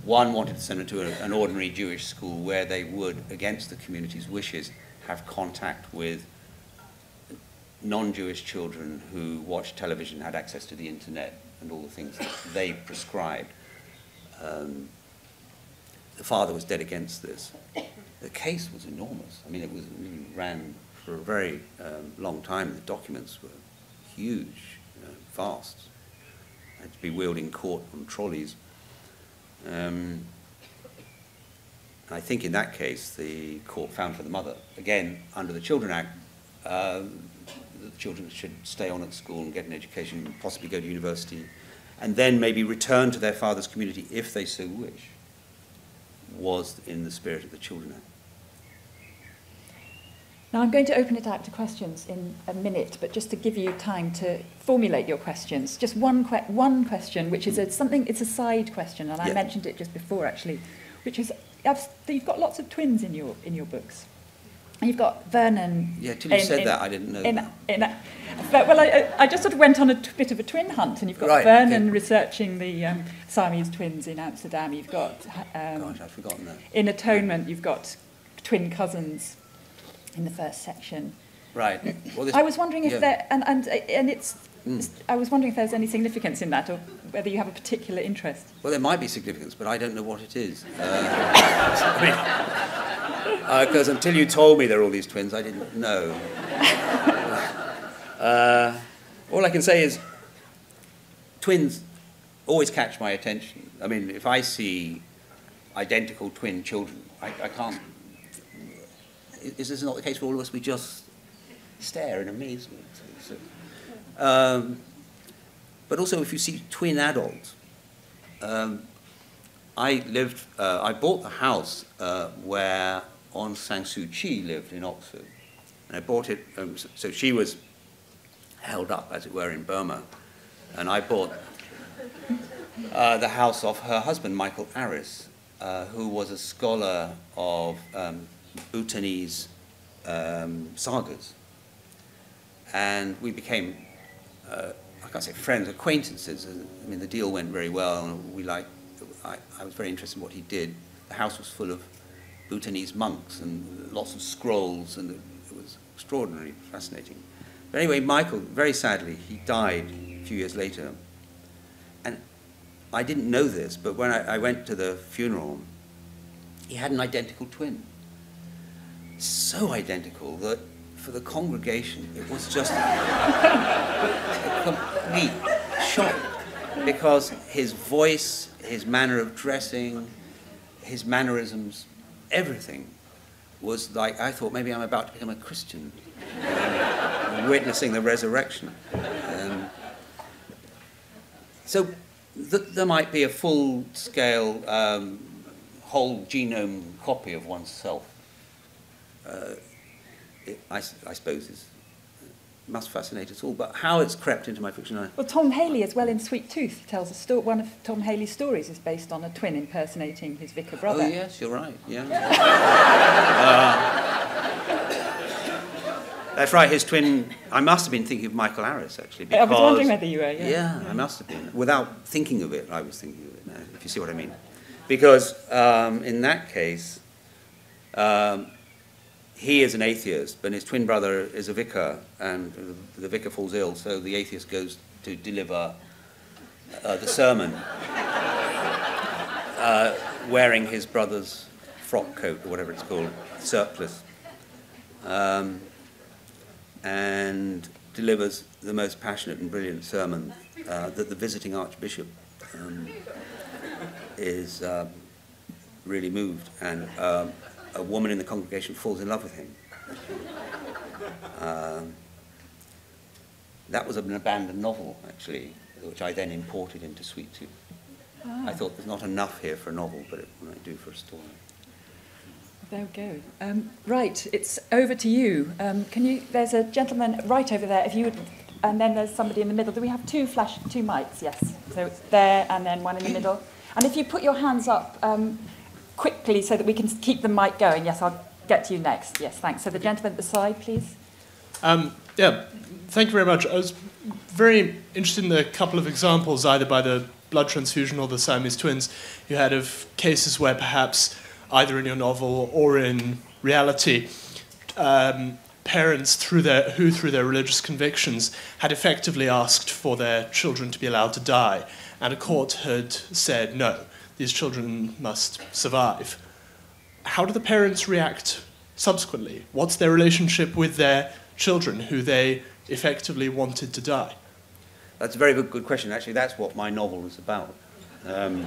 One wanted to send them to a, an ordinary Jewish school where they would, against the community's wishes, have contact with non-Jewish children who watched television, had access to the internet, and all the things that they prescribed. Um, the father was dead against this. The case was enormous. I mean, it was it ran for a very um, long time. The documents were huge, you know, vast. Had to be wheeled in court on trolleys. Um, I think in that case, the court found for the mother, again, under the Children Act, uh, the children should stay on at school and get an education, possibly go to university, and then maybe return to their father's community if they so wish was in the spirit of the Children Act. Now I'm going to open it out to questions in a minute, but just to give you time to formulate your questions, just one que one question, which is a, something. It's a side question, and I yeah. mentioned it just before actually, which is I've, you've got lots of twins in your in your books. And you've got Vernon. Yeah, till you in, said in, that, I didn't know. In, in, but, well, I, I just sort of went on a bit of a twin hunt, and you've got right, Vernon okay. researching the um, Siamese twins in Amsterdam. You've got. Um, Gosh, I've forgotten that. In Atonement, you've got twin cousins in the first section. Right. Well, I was wondering if yeah. there, and, and, and it's, mm. I was wondering if there's any significance in that, or whether you have a particular interest. Well, there might be significance, but I don't know what it is. Uh, because uh, until you told me there are all these twins, I didn't know. uh, all I can say is twins always catch my attention. I mean, if I see identical twin children, I, I can't. Is this not the case for all of us? We just stare in amazement. Um, but also, if you see twin adults, um, I lived, uh, I bought the house uh, where Aung San Suu Kyi lived in Oxford. And I bought it, um, so she was held up, as it were, in Burma. And I bought uh, the house of her husband, Michael Aris, uh, who was a scholar of um, Bhutanese um, sagas. And we became uh, I can't say friends, acquaintances. I mean, the deal went very well, and we liked, I, I was very interested in what he did. The house was full of Bhutanese monks and lots of scrolls, and it was extraordinarily fascinating. But anyway, Michael, very sadly, he died a few years later. And I didn't know this, but when I, I went to the funeral, he had an identical twin. So identical that for the congregation, it was just a complete shock because his voice, his manner of dressing, his mannerisms, everything was like, I thought maybe I'm about to become a Christian, witnessing the resurrection. Um, so th- there might be a full scale, um, whole genome copy of oneself. Uh, it, I, I suppose is must fascinate us all. But how it's crept into my fiction, I, Well, Tom Haley, as well in Sweet Tooth, tells a story. one of Tom Haley's stories is based on a twin impersonating his vicar brother. Oh yes, you're right. Yeah. Uh, that's right. His twin. I must have been thinking of Michael Aris actually. I was wondering whether you were. Yeah. Yeah, I must have been. Without thinking of it, I was thinking of it. Now, if you see what I mean. Because um, in that case, um, he is an atheist, but his twin brother is a vicar, and the, vicar falls ill, so the atheist goes to deliver uh, the sermon, uh, wearing his brother's frock coat or whatever it's called, surplice, um, and delivers the most passionate and brilliant sermon uh, that the visiting archbishop um, is um, really moved, and um, a woman in the congregation falls in love with him. Um, that was an abandoned novel, actually, which I then imported into Sweet Tooth. I thought there's not enough here for a novel, but it might do for a story. There we go. Um, right, it's over to you. Um, can you? There's a gentleman right over there. If you would, and then there's somebody in the middle. Do we have two flash, two mics? Yes. So it's there, and then one in the middle. And if you put your hands up um, quickly so that we can keep the mic going. Yes, I'll get to you next. Yes, thanks. So the gentleman at the side, please. Um, yeah, thank you very much. I was very interested in a couple of examples, either by the blood transfusion or the Siamese twins, you had of cases where perhaps either in your novel or in reality, um, parents through their, who, through their religious convictions, had effectively asked for their children to be allowed to die, and a court had said, no, these children must survive. How do the parents react subsequently? What's their relationship with their children who they effectively wanted to die? That's a very good, question. Actually, that's what my novel is about. Um,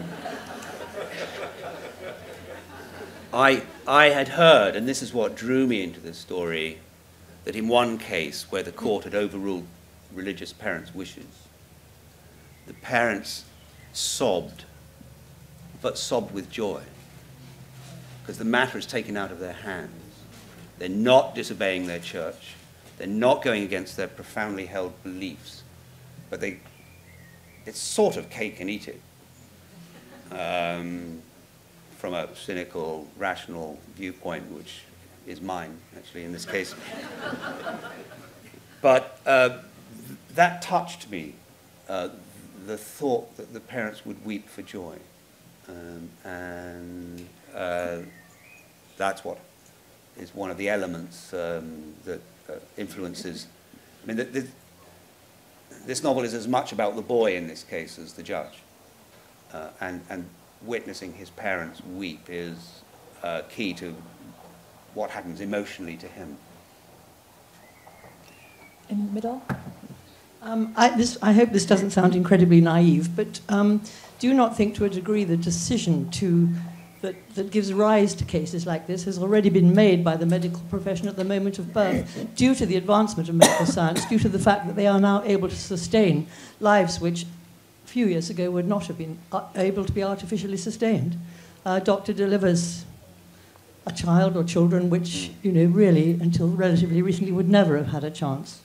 I, I had heard, and this is what drew me into this story, that in one case where the court had overruled religious parents' wishes, the parents sobbed, but sobbed with joy, because the matter is taken out of their hands. They're not disobeying their church, they're not going against their profoundly held beliefs, but they, it's sort of cake and eat it. Um, from a cynical, rational viewpoint, which is mine, actually, in this case. but uh, that touched me, uh, the thought that the parents would weep for joy. Um, and uh, that's what is one of the elements um, that uh, influences. I mean, the, the, this novel is as much about the boy in this case as the judge. Uh, and, and witnessing his parents weep is uh, key to what happens emotionally to him. In the middle. Um, I, this, I hope this doesn't sound incredibly naive, but um, do you not think to a degree the decision to, that, that gives rise to cases like this has already been made by the medical profession at the moment of birth due to the advancement of medical science, due to the fact that they are now able to sustain lives which a few years ago would not have been uh, able to be artificially sustained? A doctor delivers a child or children which, you know, really, until relatively recently, would never have had a chance.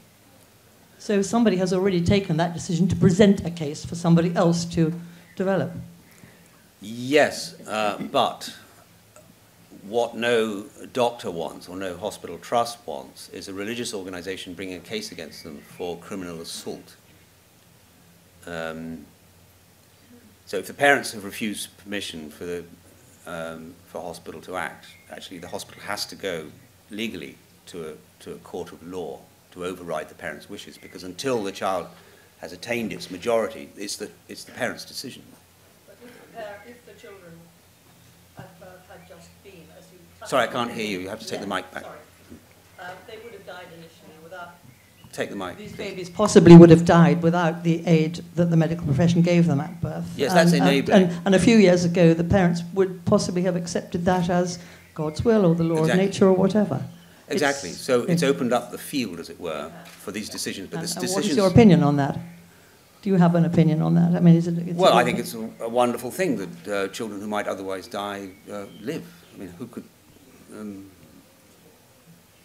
So somebody has already taken that decision to present a case for somebody else to develop. Yes, uh, but what no doctor wants or no hospital trust wants is a religious organization bringing a case against them for criminal assault. Um, so if the parents have refused permission for the um, for hospital to act, actually the hospital has to go legally to a, to a court of law to override the parents' wishes because until the child has attained its majority, it's the, it's the parents' decision. But if the, if the children at birth had just been, as you... Sorry, I can't hear you. You have to take the mic back. Sorry. Uh, they would have died initially without... Take the mic. These please. babies possibly would have died without the aid that the medical profession gave them at birth. Yes, that's And- and- And, and a few years ago, the parents would possibly have accepted that as God's will or the law Exactly. of nature or whatever. Exactly. It's- So it's opened up the field, as it were, for these decisions. But And, this and what is your opinion on that? Do you have an opinion on that? I mean, is it? It's Well, I think it's a, a wonderful thing that uh, children who might otherwise die uh, live. I mean, who could? Um,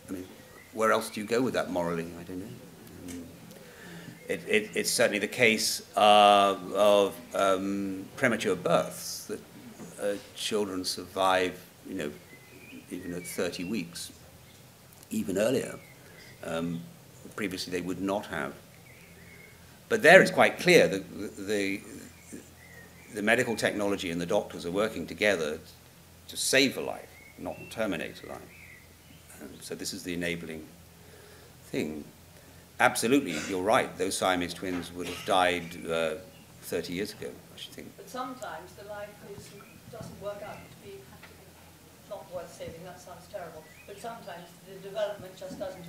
I mean, where else do you go with that morally? I don't know. Um, it, it, it's certainly the case uh, of um, premature births that uh, children survive, you know, even at 30 weeks, even earlier. Um, previously, they would not have. But there it's quite clear that the, the, medical technology and the doctors are working together to save a life, not terminate a life. And so this is the enabling thing. Absolutely, you're right. Those Siamese twins would have died uh, 30 years ago, I should think. But sometimes the life is, doesn't work out to be not worth saving. That sounds terrible. But sometimes the development just doesn't.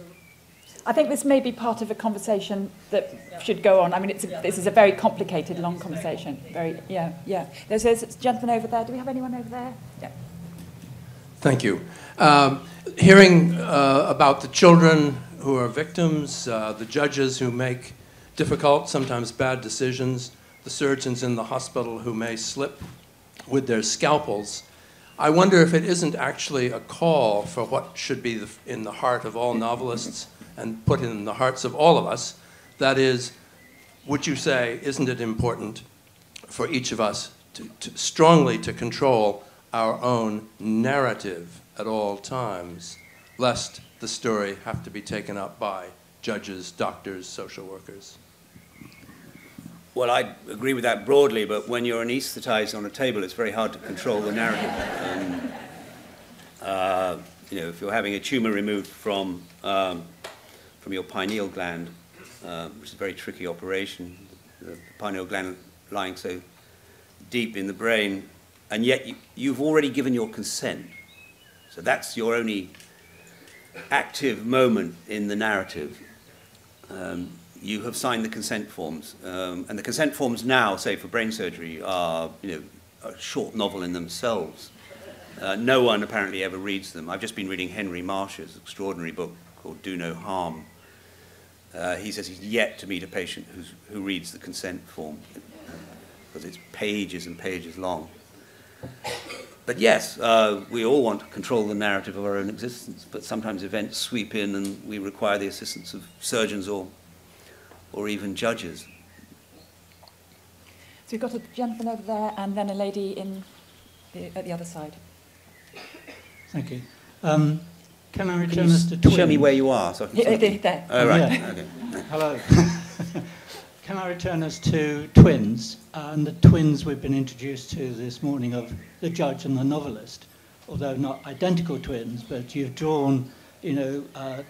I think this may be part of a conversation that Yeah. should go on. I mean, it's a, Yeah. this is a very complicated, long it's very conversation. Very, yeah, yeah. There's, there's a gentleman over there. Do we have anyone over there? Yeah. Thank you. Um, hearing uh, about the children who are victims, uh, the judges who make difficult, sometimes bad decisions, the surgeons in the hospital who may slip with their scalpels, I wonder if it isn't actually a call for what should be the, in the heart of all novelists and put in the hearts of all of us. That is, would you say, isn't it important for each of us to, to strongly to control our own narrative at all times, lest the story have to be taken up by judges, doctors, social workers? Well, I agree with that broadly, but when you're anesthetized on a table, it's very hard to control the narrative. Um, uh, you know, if you're having a tumor removed from, um, from your pineal gland, uh, which is a very tricky operation, the pineal gland lying so deep in the brain, and yet you, you've already given your consent. So that's your only active moment in the narrative. Um, you have signed the consent forms, um, and the consent forms now, say for brain surgery, are you know a short novel in themselves. Uh, no one apparently ever reads them. I've just been reading Henry Marsh's extraordinary book called Do No Harm. Uh, he says he's yet to meet a patient who reads the consent form because it's pages and pages long. But yes, uh, we all want to control the narrative of our own existence, but sometimes events sweep in and we require the assistance of surgeons or, or even judges. So we've got a gentleman over there and then a lady in the, at the other side. Thank you. Um, can I Can return you us to twins? show me where you are so I can Yeah, see? there. Oh, right. Yeah. Okay. Hello. can I return us to twins and the twins we've been introduced to this morning of the judge and the novelist, although not identical twins, but you've drawn, you know, uh,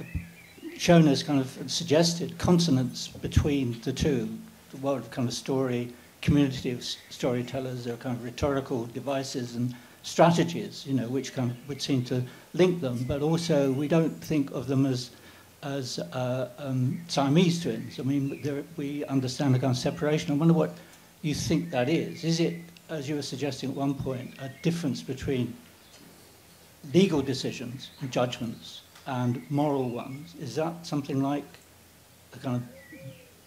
shown us kind of suggested consonance between the two, the world of kind of story, community of storytellers, there are kind of rhetorical devices and strategies, you know, which kind of would seem to link them, but also we don't think of them as as uh, um, Siamese twins. I mean, there, we understand a kind of separation. I wonder what you think that is. Is it, as you were suggesting at one point, a difference between legal decisions and judgments and moral ones? Is that something like a kind of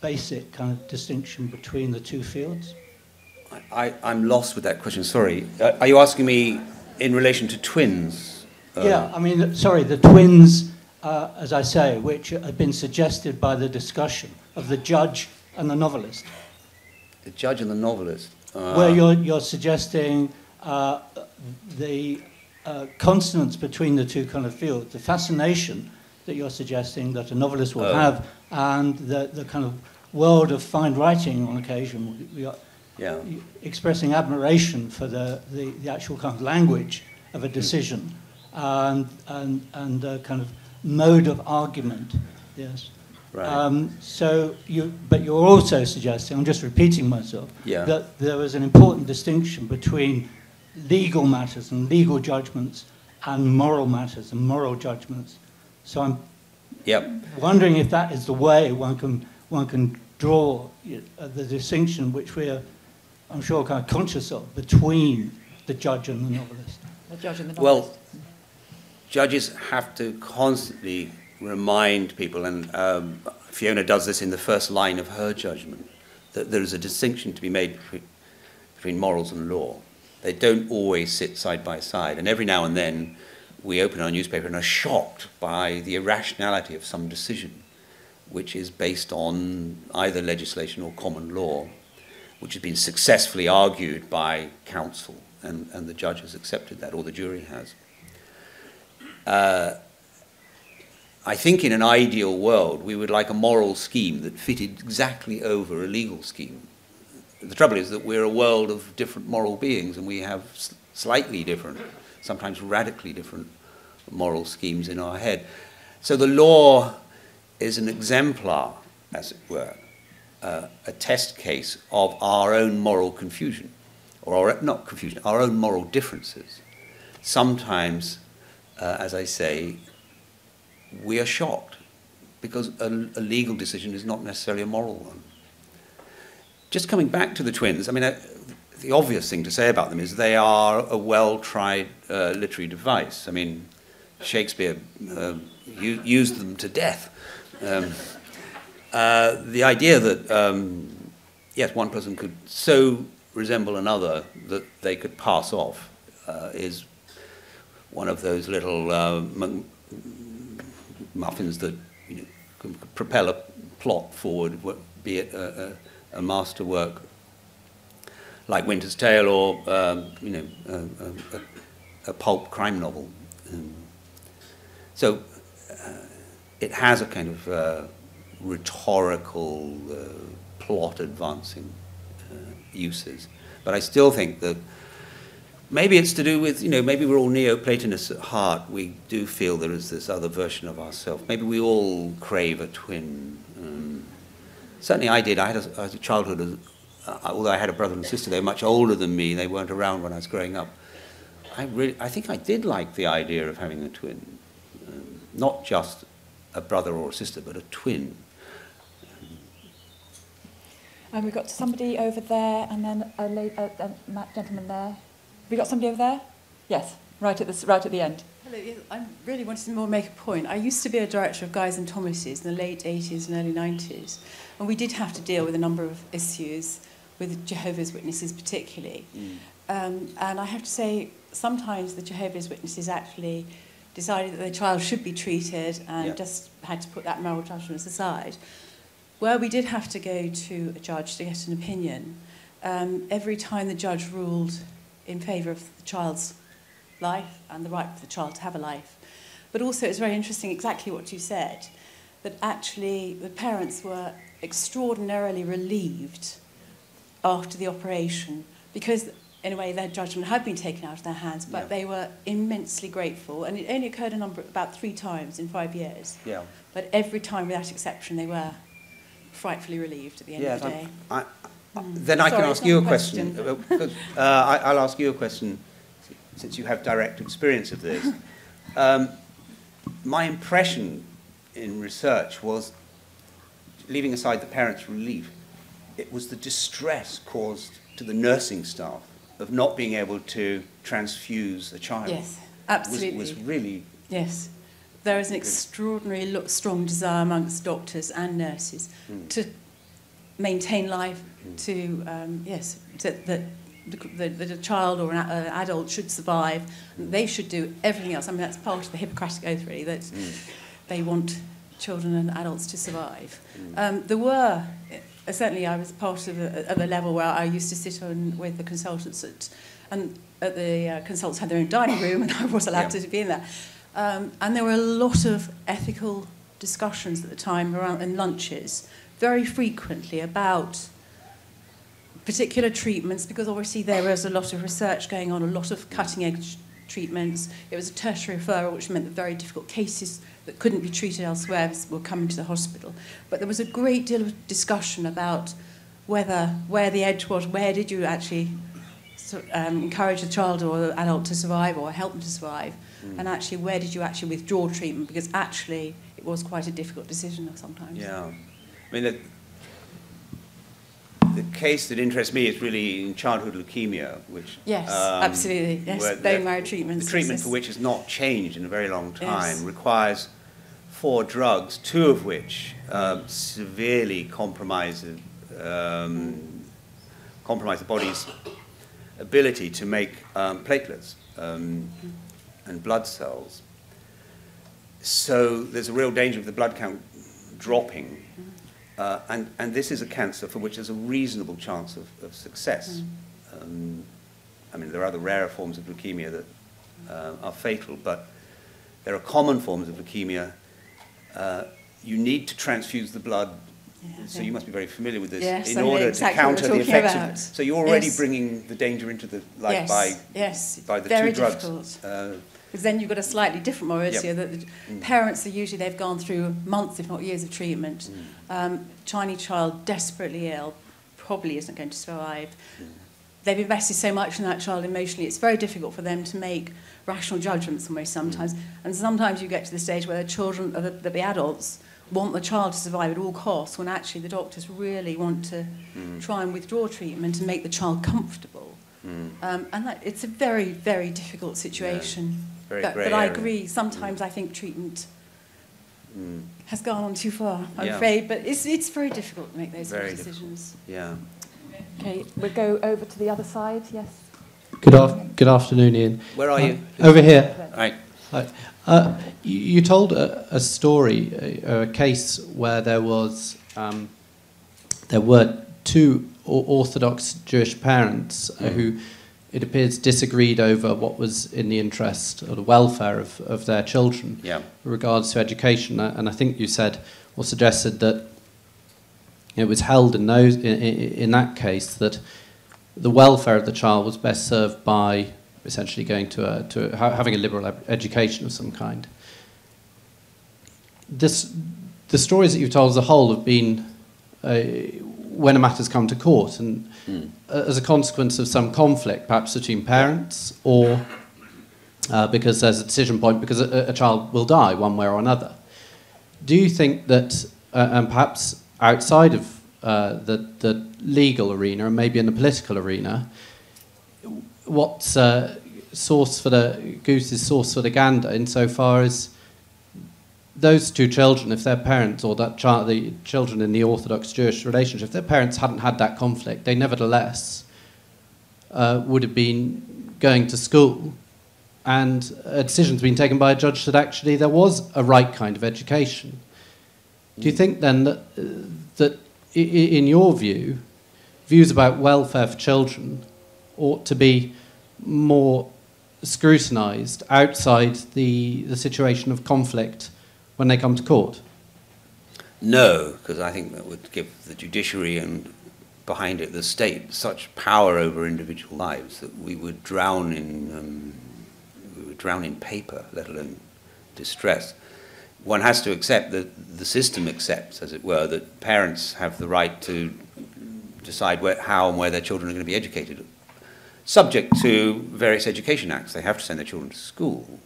basic kind of distinction between the two fields? I, I'm lost with that question, sorry. Uh, are you asking me in relation to twins? Uh, Yeah, I mean, sorry, the twins, uh, as I say, which have been suggested by the discussion of the judge and the novelist, The judge and the novelist. Uh, where you're, you're suggesting uh, the uh, consonance between the two kind of fields, the fascination that you're suggesting that a novelist will Oh. have, and the, the kind of world of fine writing on occasion. We are Yeah. expressing admiration for the, the, the actual kind of language of a decision and, and, and the kind of mode of argument. Yes. Right. Um, so you, but you're also suggesting, I'm just repeating myself, Yeah. that there is an important distinction between legal matters and legal judgments and moral matters and moral judgments. So I'm Yep. wondering if that is the way one can, one can draw the distinction which we're, I'm sure, kind of conscious of between the judge and the novelist. The judge and the novelist. Well, judges have to constantly remind people, and um, Fiona does this in the first line of her judgment, that there is a distinction to be made between, between morals and law. They don't always sit side by side, and every now and then we open our newspaper and are shocked by the irrationality of some decision, which is based on either legislation or common law, which has been successfully argued by counsel, and, and the judge has accepted that, or the jury has. Uh, I think in an ideal world, we would like a moral scheme that fitted exactly over a legal scheme. The trouble is that we're a world of different moral beings, and we have slightly different, sometimes radically different moral schemes in our head. So the law is an exemplar, as it were, uh, a test case of our own moral confusion, or our, not confusion, our own moral differences. Sometimes, uh, as I say, we are shocked because a, a legal decision is not necessarily a moral one. Just coming back to the twins, I mean, uh, the obvious thing to say about them is they are a well-tried uh, literary device. I mean, Shakespeare uh, used them to death. Um, uh, the idea that, um, yes, one person could so resemble another that they could pass off uh, is one of those little uh, muffins that you know, can propel a plot forward, be it a, a, a masterwork like Winter's Tale or um, you know a, a, a- a pulp crime novel. Um, so uh, it has a kind of uh, rhetorical uh, plot advancing uh, uses, but I still think that maybe it's to do with, you know, maybe we're all Neoplatonists at heart. We do feel there is this other version of ourselves. Maybe we all crave a twin. Um, certainly I did. I had a, a childhood, uh, although I had a brother and sister, they were much older than me. They weren't around when I was growing up. I, really, I think I did like the idea of having a twin. Um, not just a brother or a sister, but a twin. And we've got somebody over there, and then a, a, a gentleman there. We got somebody over there? Yes, right at the, right at the end. Hello, yes, I really wanted to more make a point. I used to be a director of Guys and Thomases in the late 80s and early 90s, and we did have to deal with a number of issues with Jehovah's Witnesses particularly. Um, and I have to say, sometimes the Jehovah's Witnesses actually decided that their child should be treated and just had to put that moral judgment aside. Where we did have to go to a judge to get an opinion, um, every time the judge ruled in favour of the child's life and the right for the child to have a life. But also, it's very interesting exactly what you said that actually the parents were extraordinarily relieved after the operation because, in a way, their judgment had been taken out of their hands, but Yeah. they were immensely grateful. And it only occurred a number, about three times in five years. Yeah. But every time, without exception, they were frightfully relieved at the end Yes, of the day. I, I, then I can ask you a question. question. uh, uh, I, I'll ask you a question since you have direct experience of this. Um, my impression in research was, leaving aside the parents' relief, it was the distress caused to the nursing staff of not being able to transfuse a child. Yes, Was, absolutely. was really Yes. There is an extraordinary strong desire amongst doctors and nurses Mm. to maintain life, to, um, yes, to, that that a child or an, uh, adult should survive. They should do everything else. I mean, that's part of the Hippocratic Oath, really, that mm. they want children and adults to survive. Hmm. Um, there were, uh, certainly I was part of a, of a level where I used to sit on with the consultants at, and at the uh, consultants had their own dining room and I was allowed yeah. to be in there. Um, and there were a lot of ethical discussions at the time around in lunches very frequently about particular treatments because obviously there was a lot of research going on, a lot of cutting edge treatments. It was a tertiary referral, which meant that very difficult cases that couldn't be treated elsewhere were coming to the hospital. But there was a great deal of discussion about whether where the edge was, where did you actually um, encourage the child or adult to survive or help them to survive, mm. and actually where did you actually withdraw treatment because actually it was quite a difficult decision sometimes. Yeah, I mean the, the case that interests me is really in childhood leukemia, which yes, um, absolutely, yes, bone marrow treatment. The treatment for which has not changed in a very long time yes. requires four drugs, two of which um, severely compromise um, compromise the body's ability to make um, platelets um, and blood cells. So there's a real danger of the blood count dropping. Uh, and, and this is a cancer for which there's a reasonable chance of, of success. Um, I mean, there are other rarer forms of leukemia that uh, are fatal, but there are common forms of leukemia. Uh, you need to transfuse the blood yeah, so you must be very familiar with this yes, in order exactly to counter the effects about. of so you're already yes. bringing the danger into the light yes. by yes. by the very two drugs difficult. uh, because then you've got a slightly different Mauricio yep. that the mm. parents are usually they've gone through months if not years of treatment mm. um, tiny child desperately ill probably isn't going to survive. They've invested so much in that child emotionally, it's very difficult for them to make rational judgments almost sometimes. Mm. And sometimes you get to the stage where the children, uh, the, the adults, want the child to survive at all costs when actually the doctors really want to mm. try and withdraw treatment and make the child comfortable. Mm. Um, and that, it's a very, very difficult situation. Yeah. Very but, but I agree, sometimes mm. I think treatment mm. has gone on too far, I'm yeah. afraid. But it's, it's very difficult to make those very decisions. Yeah. Okay, we'll go over to the other side, yes. Good, af- good afternoon, Ian. Where are you? Uh, over here. Right. Uh, you, you, told a, a story, a, a, case where there was um, there were two Orthodox Jewish parents uh, who, it appears, disagreed over what was in the interest or the welfare of, of their children yeah. with regards to education. And I think you said or suggested that it was held in those in, in that case that the welfare of the child was best served by essentially going to, a, to a, having a liberal education of some kind. This, the stories that you've told as a whole have been uh, when a matter's come to court, and mm. as a consequence of some conflict, perhaps between parents, or uh, because there's a decision point, because a, a, child will die one way or another. Do you think that, uh, and perhaps outside of uh, the, the legal arena, and maybe in the political arena, what's uh, sauce for the goose is sauce for the gander insofar as those two children, if their parents or that child, the children in the Orthodox Jewish relationship, if their parents hadn't had that conflict, they nevertheless uh, would have been going to school, and a decision's been taken by a judge that actually there was a right kind of education. Do you think then that, uh, that in your view, views about welfare for children ought to be more scrutinised outside the, the situation of conflict when they come to court? No, because I think that would give the judiciary and behind it the state such power over individual lives that we would drown in um, we would drown in paper, let alone distress. One has to accept that the system accepts, as it were, that parents have the right to decide where, how and where their children are going to be educated subject to various education acts. They have to send their children to school.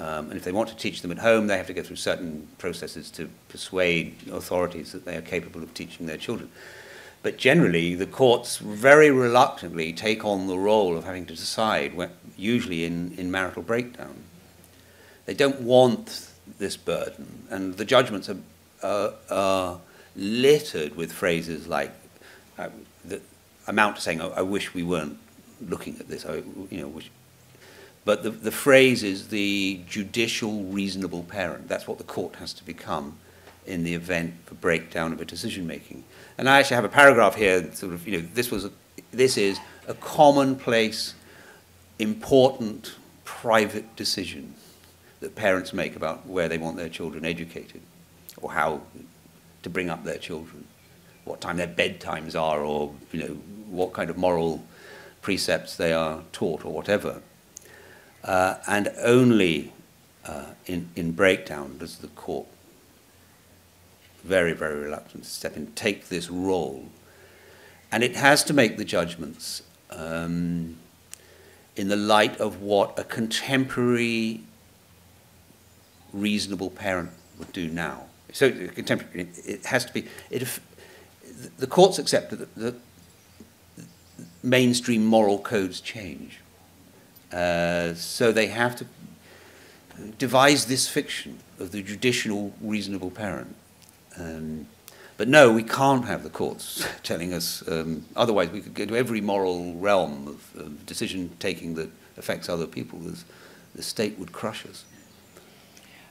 Um, and if they want to teach them at home, they have to go through certain processes to persuade authorities that they are capable of teaching their children. But generally, the courts very reluctantly take on the role of having to decide, when, usually in, in marital breakdown. They don't want this burden, and the judgments are, uh, are littered with phrases like, uh, that amount to saying, oh, I wish we weren't looking at this. I, you know, which, but the, the phrase is the judicial reasonable parent. That's what the court has to become in the event of a breakdown of a decision making. And I actually have a paragraph here, sort of, you know, this was a, this is a commonplace, important, private decision that parents make about where they want their children educated or how to bring up their children. what time their bedtimes are, or you know what kind of moral precepts they are taught, or whatever. Uh, and only uh, in, in breakdown does the court very, very reluctant to step in, take this role. And it has to make the judgments um, in the light of what a contemporary reasonable parent would do now. So contemporary, it has to be. It, the courts accept that the, mainstream moral codes change, uh, so they have to devise this fiction of the judicial reasonable parent. Um, but no, we can't have the courts telling us. Um, otherwise, we could go to every moral realm of, of decision taking that affects other people. There's, the state would crush us.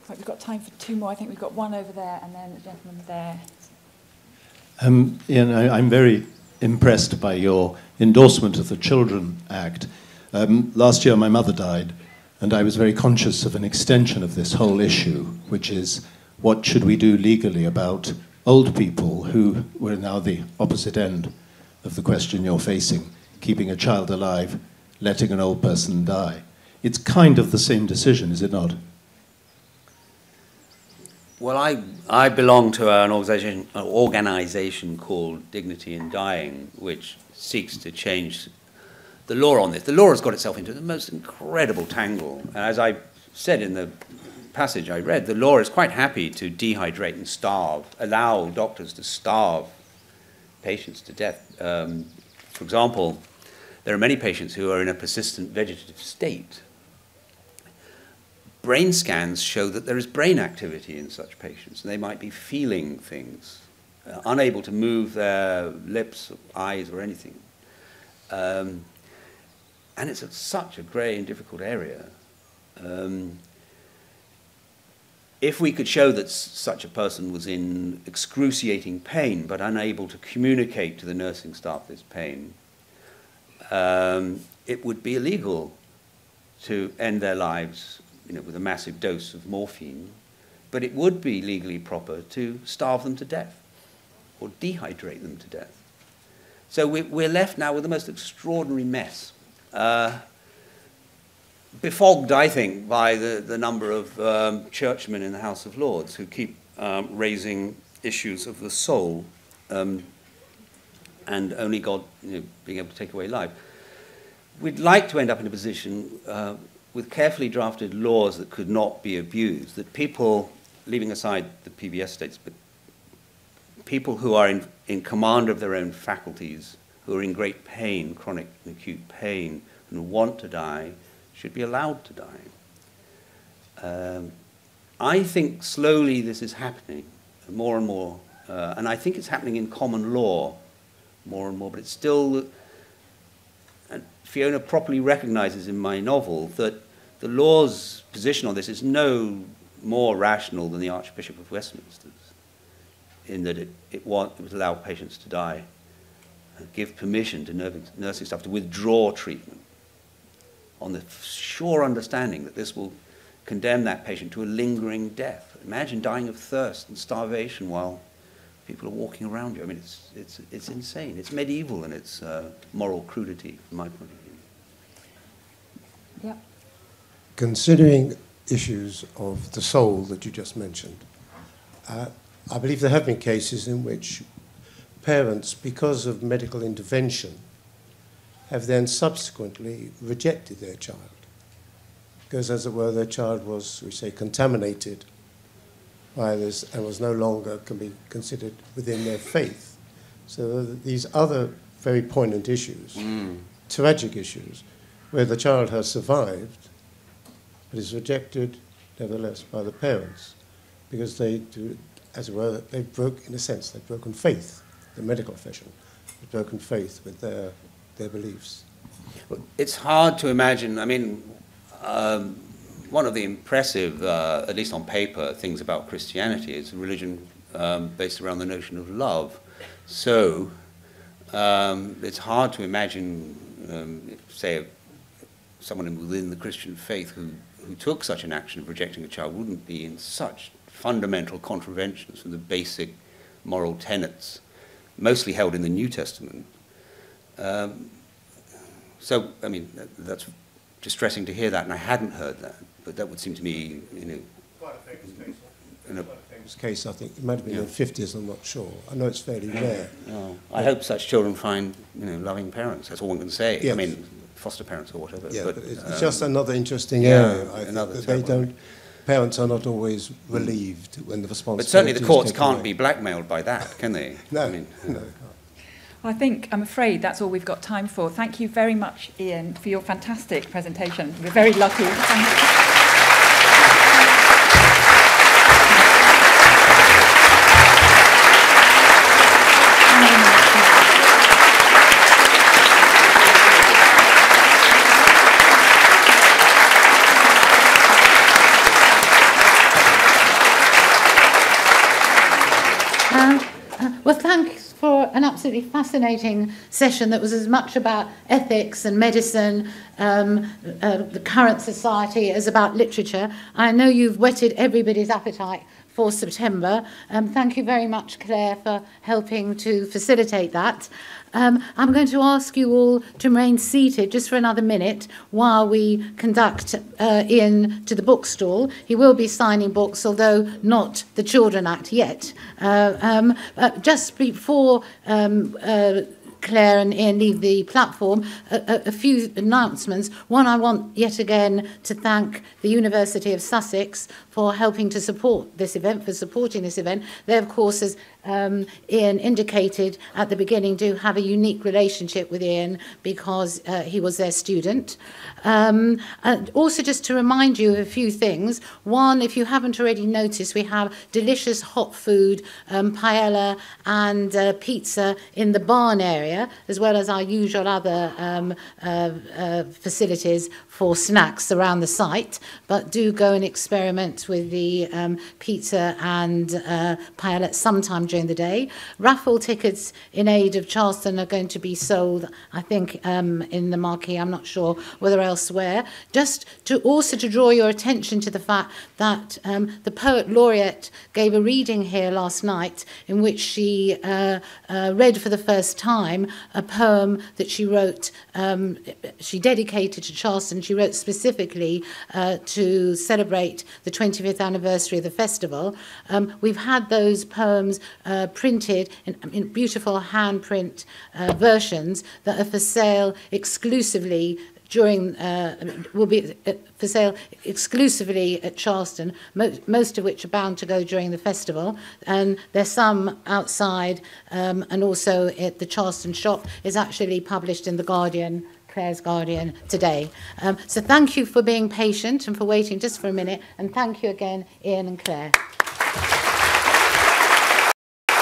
Right, we've got time for two more. I think we've got one over there and then a gentleman there. Um, Ian, I, I'm very impressed by your endorsement of the Children Act. Um, last year, my mother died, and I was very conscious of an extension of this whole issue, which is what should we do legally about old people who were now the opposite end of the question you're facing keeping a child alive, letting an old person die. It's kind of the same decision, is it not? Well, I, I belong to an organization, an organization called Dignity in Dying, which seeks to change the law on this. The law has got itself into the most incredible tangle. As I said in the passage I read, the law is quite happy to dehydrate and starve, allow doctors to starve patients to death. Um, for example, there are many patients who are in a persistent vegetative state brain scans show that there is brain activity in such patients, and they might be feeling things, uh, unable to move their lips, eyes, or anything. Um, and it's a, such a grey and difficult area. Um, if we could show that such a person was in excruciating pain but unable to communicate to the nursing staff this pain, um, it would be illegal to end their lives you know, with a massive dose of morphine, but it would be legally proper to starve them to death or dehydrate them to death. So we're left now with the most extraordinary mess. Uh, befogged, I think, by the, the number of um, churchmen in the House of Lords who keep um, raising issues of the soul um, and only God you know, being able to take away life. We'd like to end up in a position uh, with carefully drafted laws that could not be abused, that people, leaving aside the PVS states, but people who are in, in command of their own faculties, who are in great pain, chronic and acute pain, and want to die, should be allowed to die. Um, I think slowly this is happening more and more, uh, and I think it's happening in common law more and more, but it's still And Fiona properly recognizes in my novel that the law's position on this is no more rational than the Archbishop of Westminster's, in that it, it, want, it would allow patients to die, give permission to nursing staff to withdraw treatment on the sure understanding that this will condemn that patient to a lingering death. Imagine dying of thirst and starvation while people are walking around you. I mean, it's, it's, it's insane. It's medieval in its uh, moral crudity, from my point of view. Yeah. Considering issues of the soul that you just mentioned, uh, I believe there have been cases in which parents, because of medical intervention, have then subsequently rejected their child. Because, as it were, their child was, we say, contaminated by this and was no longer can be considered within their faith. So these other very poignant issues, mm. tragic issues, where the child has survived but is rejected nevertheless by the parents because they do, as it were, they broke, in a sense, they've broken faith, the medical profession, they've broken faith with their, their beliefs. It's hard to imagine, I mean, um, one of the impressive, uh, at least on paper, things about Christianity is religion um, based around the notion of love. So um, it's hard to imagine, um, say, someone within the Christian faith who, who took such an action of rejecting a child wouldn't be in such fundamental contraventions from the basic moral tenets mostly held in the New Testament. Um, so, I mean, that, that's distressing to hear that, and I hadn't heard that, but that would seem to me, you know, Quite a famous case. in a, Quite a famous case, I think. It might have been Yeah. in the 50s, I'm not sure. I know it's fairly rare. oh, I hope such children find, you know, loving parents. That's all one can say. I mean, foster parents or whatever. Yeah, but, but it's um, just another interesting yeah, area. I another that they don't, parents are not always relieved when the response. But certainly the courts can't away. be blackmailed by that, can they? No, I mean, no. I think, I'm afraid that's all we've got time for. Thank you very much, Ian, for your fantastic presentation. We're very lucky. Um, uh, well, thanks for an absolutely fascinating session that was as much about ethics and medicine, um, uh, the current society, as about literature. I know you've whetted everybody's appetite for September. Um, thank you very much, Claire, for helping to facilitate that. Um, I'm going to ask you all to remain seated just for another minute while we conduct uh, Ian to the bookstall. He will be signing books, although not the Children Act yet. Uh, um, uh, just before um, uh, Claire and Andy the platform, a, a, a few announcements. One, I want yet again to thank the University of Sussex for helping to support this event, for supporting this event. They, of course, as um, Ian indicated at the beginning, do have a unique relationship with Ian because uh, he was their student. Um, and also, just to remind you of a few things. One, if you haven't already noticed, we have delicious hot food, um, paella and uh, pizza in the barn area, as well as our usual other um, uh, uh, facilities for snacks around the site. But do go and experiment with the um, pizza and uh, paella sometime during the day. Raffle tickets in aid of Charleston are going to be sold, I think, um, in the marquee. I'm not sure whether elsewhere. Just to also to draw your attention to the fact that um, the poet laureate gave a reading here last night in which she uh, uh, read for the first time a poem that she wrote. Um, she dedicated to Charleston. She wrote specifically uh, to celebrate the 25th anniversary of the festival. Um, we've had those poems uh, printed in, in beautiful handprint uh, versions that are for sale exclusively during uh, will be uh, for sale exclusively at Charleston, mo- most of which are bound to go during the festival, and there's some outside, um, and also at the Charleston shop is actually published in the Guardian. Claire's Guardian today. Um, so thank you for being patient and for waiting just for a minute, and thank you again, Ian and Claire.